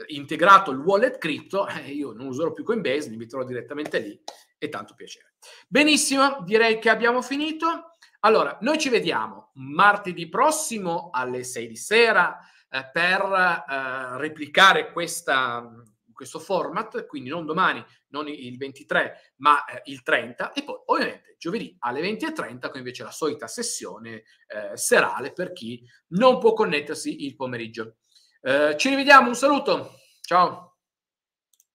integrato il wallet crypto, (laughs) eh, io non userò più Coinbase, mi metterò direttamente lì e tanto piacere. Benissimo, direi che abbiamo finito. Allora, noi ci vediamo martedì prossimo alle 6 di sera eh, per eh, replicare questa, questo format, quindi non domani, non il 23, ma eh, il 30 e poi ovviamente giovedì alle 20.30 con invece la solita sessione eh, serale per chi non può connettersi il pomeriggio. Eh, ci rivediamo, un saluto, ciao!